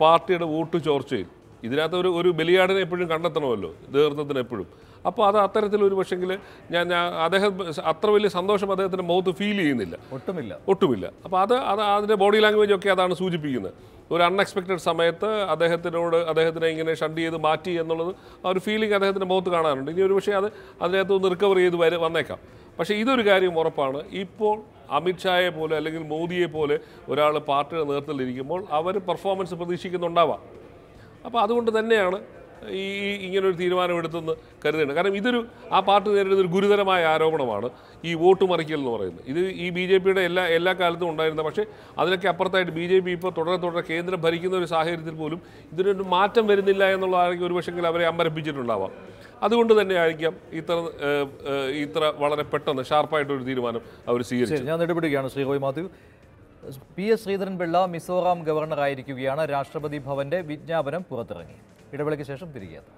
പാർട്ടിയുടെ വോട്ട് ചോർച്ചയിൽ ഇതിനകത്ത് ഒരു ഒരു ബലിയാടിനെ എപ്പോഴും കണ്ടെത്തണമല്ലോ നേതൃത്വത്തിന് എപ്പോഴും അപ്പോൾ അത് അത്തരത്തിലൊരു പക്ഷെങ്കിൽ ഞാൻ ഞാൻ- അദ്ദേഹം അത്ര വലിയ സന്തോഷം അദ്ദേഹത്തിന്റെ മുഖത്ത് ഫീൽ ചെയ്യുന്നില്ല. ഒട്ടുമില്ല. ഒട്ടുമില്ല. അപ്പോൾ അത് അത് അതിന്റെ ബോഡി ലാംഗ്വേജ് ഒക്കെ അതാണ് സൂചിപ്പിക്കുന്നത്. ഒരു അൺഎക്സ്പെക്റ്റഡ് സമയത്ത് അദ്ദേഹത്തിനോട് അദ്ദേഹത്തിനെ ഇങ്ങനെ ഷണ്ട് ചെയ്ത് മാറ്റി എന്നുള്ളത് ആ ഒരു ഫീലിംഗ് അദ്ദേഹത്തിന്റെ മുഖത്ത് കാണാനുണ്ട് ഇനി ഒരു പക്ഷേ അത് അതിനകത്ത് ഒന്ന് റിക്കവർ ചെയ്ത് വരെ വന്നേക്കാം. പക്ഷേ ഇതൊരു കാര്യം ഉറപ്പാണ്. ഇപ്പോൾ അമിത്ഷായെ പോലെ അല്ലെങ്കിൽ മോദിയെ പോലെ ഒരാൾ പാർട്ടിയുടെ നേതൃത്വത്തിലിരിക്കുമ്പോൾ അവർ പെർഫോമൻസ് പ്രതീക്ഷിക്കുന്നുണ്ടാവാം. അപ്പോൾ അതുകൊണ്ട് തന്നെയാണ് ഈ ഇങ്ങനൊരു തീരുമാനമെടുത്തെന്ന് കരുതുന്നുണ്ട്. കാരണം ഇതൊരു ആ പാർട്ടി നേരിടുന്ന ഒരു ഗുരുതരമായ ആരോപണമാണ് ഈ വോട്ട് മറിക്കൽ എന്ന് പറയുന്നത്. ഇത് ഈ ബി ജെ പിയുടെ എല്ലാ എല്ലാ കാലത്തും ഉണ്ടായിരുന്ന പക്ഷേ അതിനൊക്കെ അപ്പുറത്തായിട്ട് ബി ജെ പി ഇപ്പോൾ തുടരെ തുടരെ കേന്ദ്രം ഭരിക്കുന്ന ഒരു സാഹചര്യത്തിൽ പോലും ഇതിനൊരു മാറ്റം വരുന്നില്ല എന്നുള്ളതായിരിക്കും ഒരു പക്ഷെങ്കിൽ അവരെ അമ്പരപ്പിച്ചിട്ടുണ്ടാവാം. അതുകൊണ്ട് തന്നെ ആയിരിക്കാം ഇത്ര ഇത്ര വളരെ പെട്ടെന്ന് ഷാർപ്പായിട്ടൊരു തീരുമാനം അവർ സ്വീകരിച്ചു ഞാൻ ഇടപെടുകയാണ് ശ്രീ റോയ് മാത്യു. പി എസ് ശ്രീധരൻപിള്ള മിസോറാം ഗവർണറായിരിക്കുകയാണ്. രാഷ്ട്രപതി ഭവന്റെ വിജ്ഞാപനം പുറത്തിറങ്ങി. ഇടവേളയ്ക്ക് ശേഷം തിരികെ എത്താം.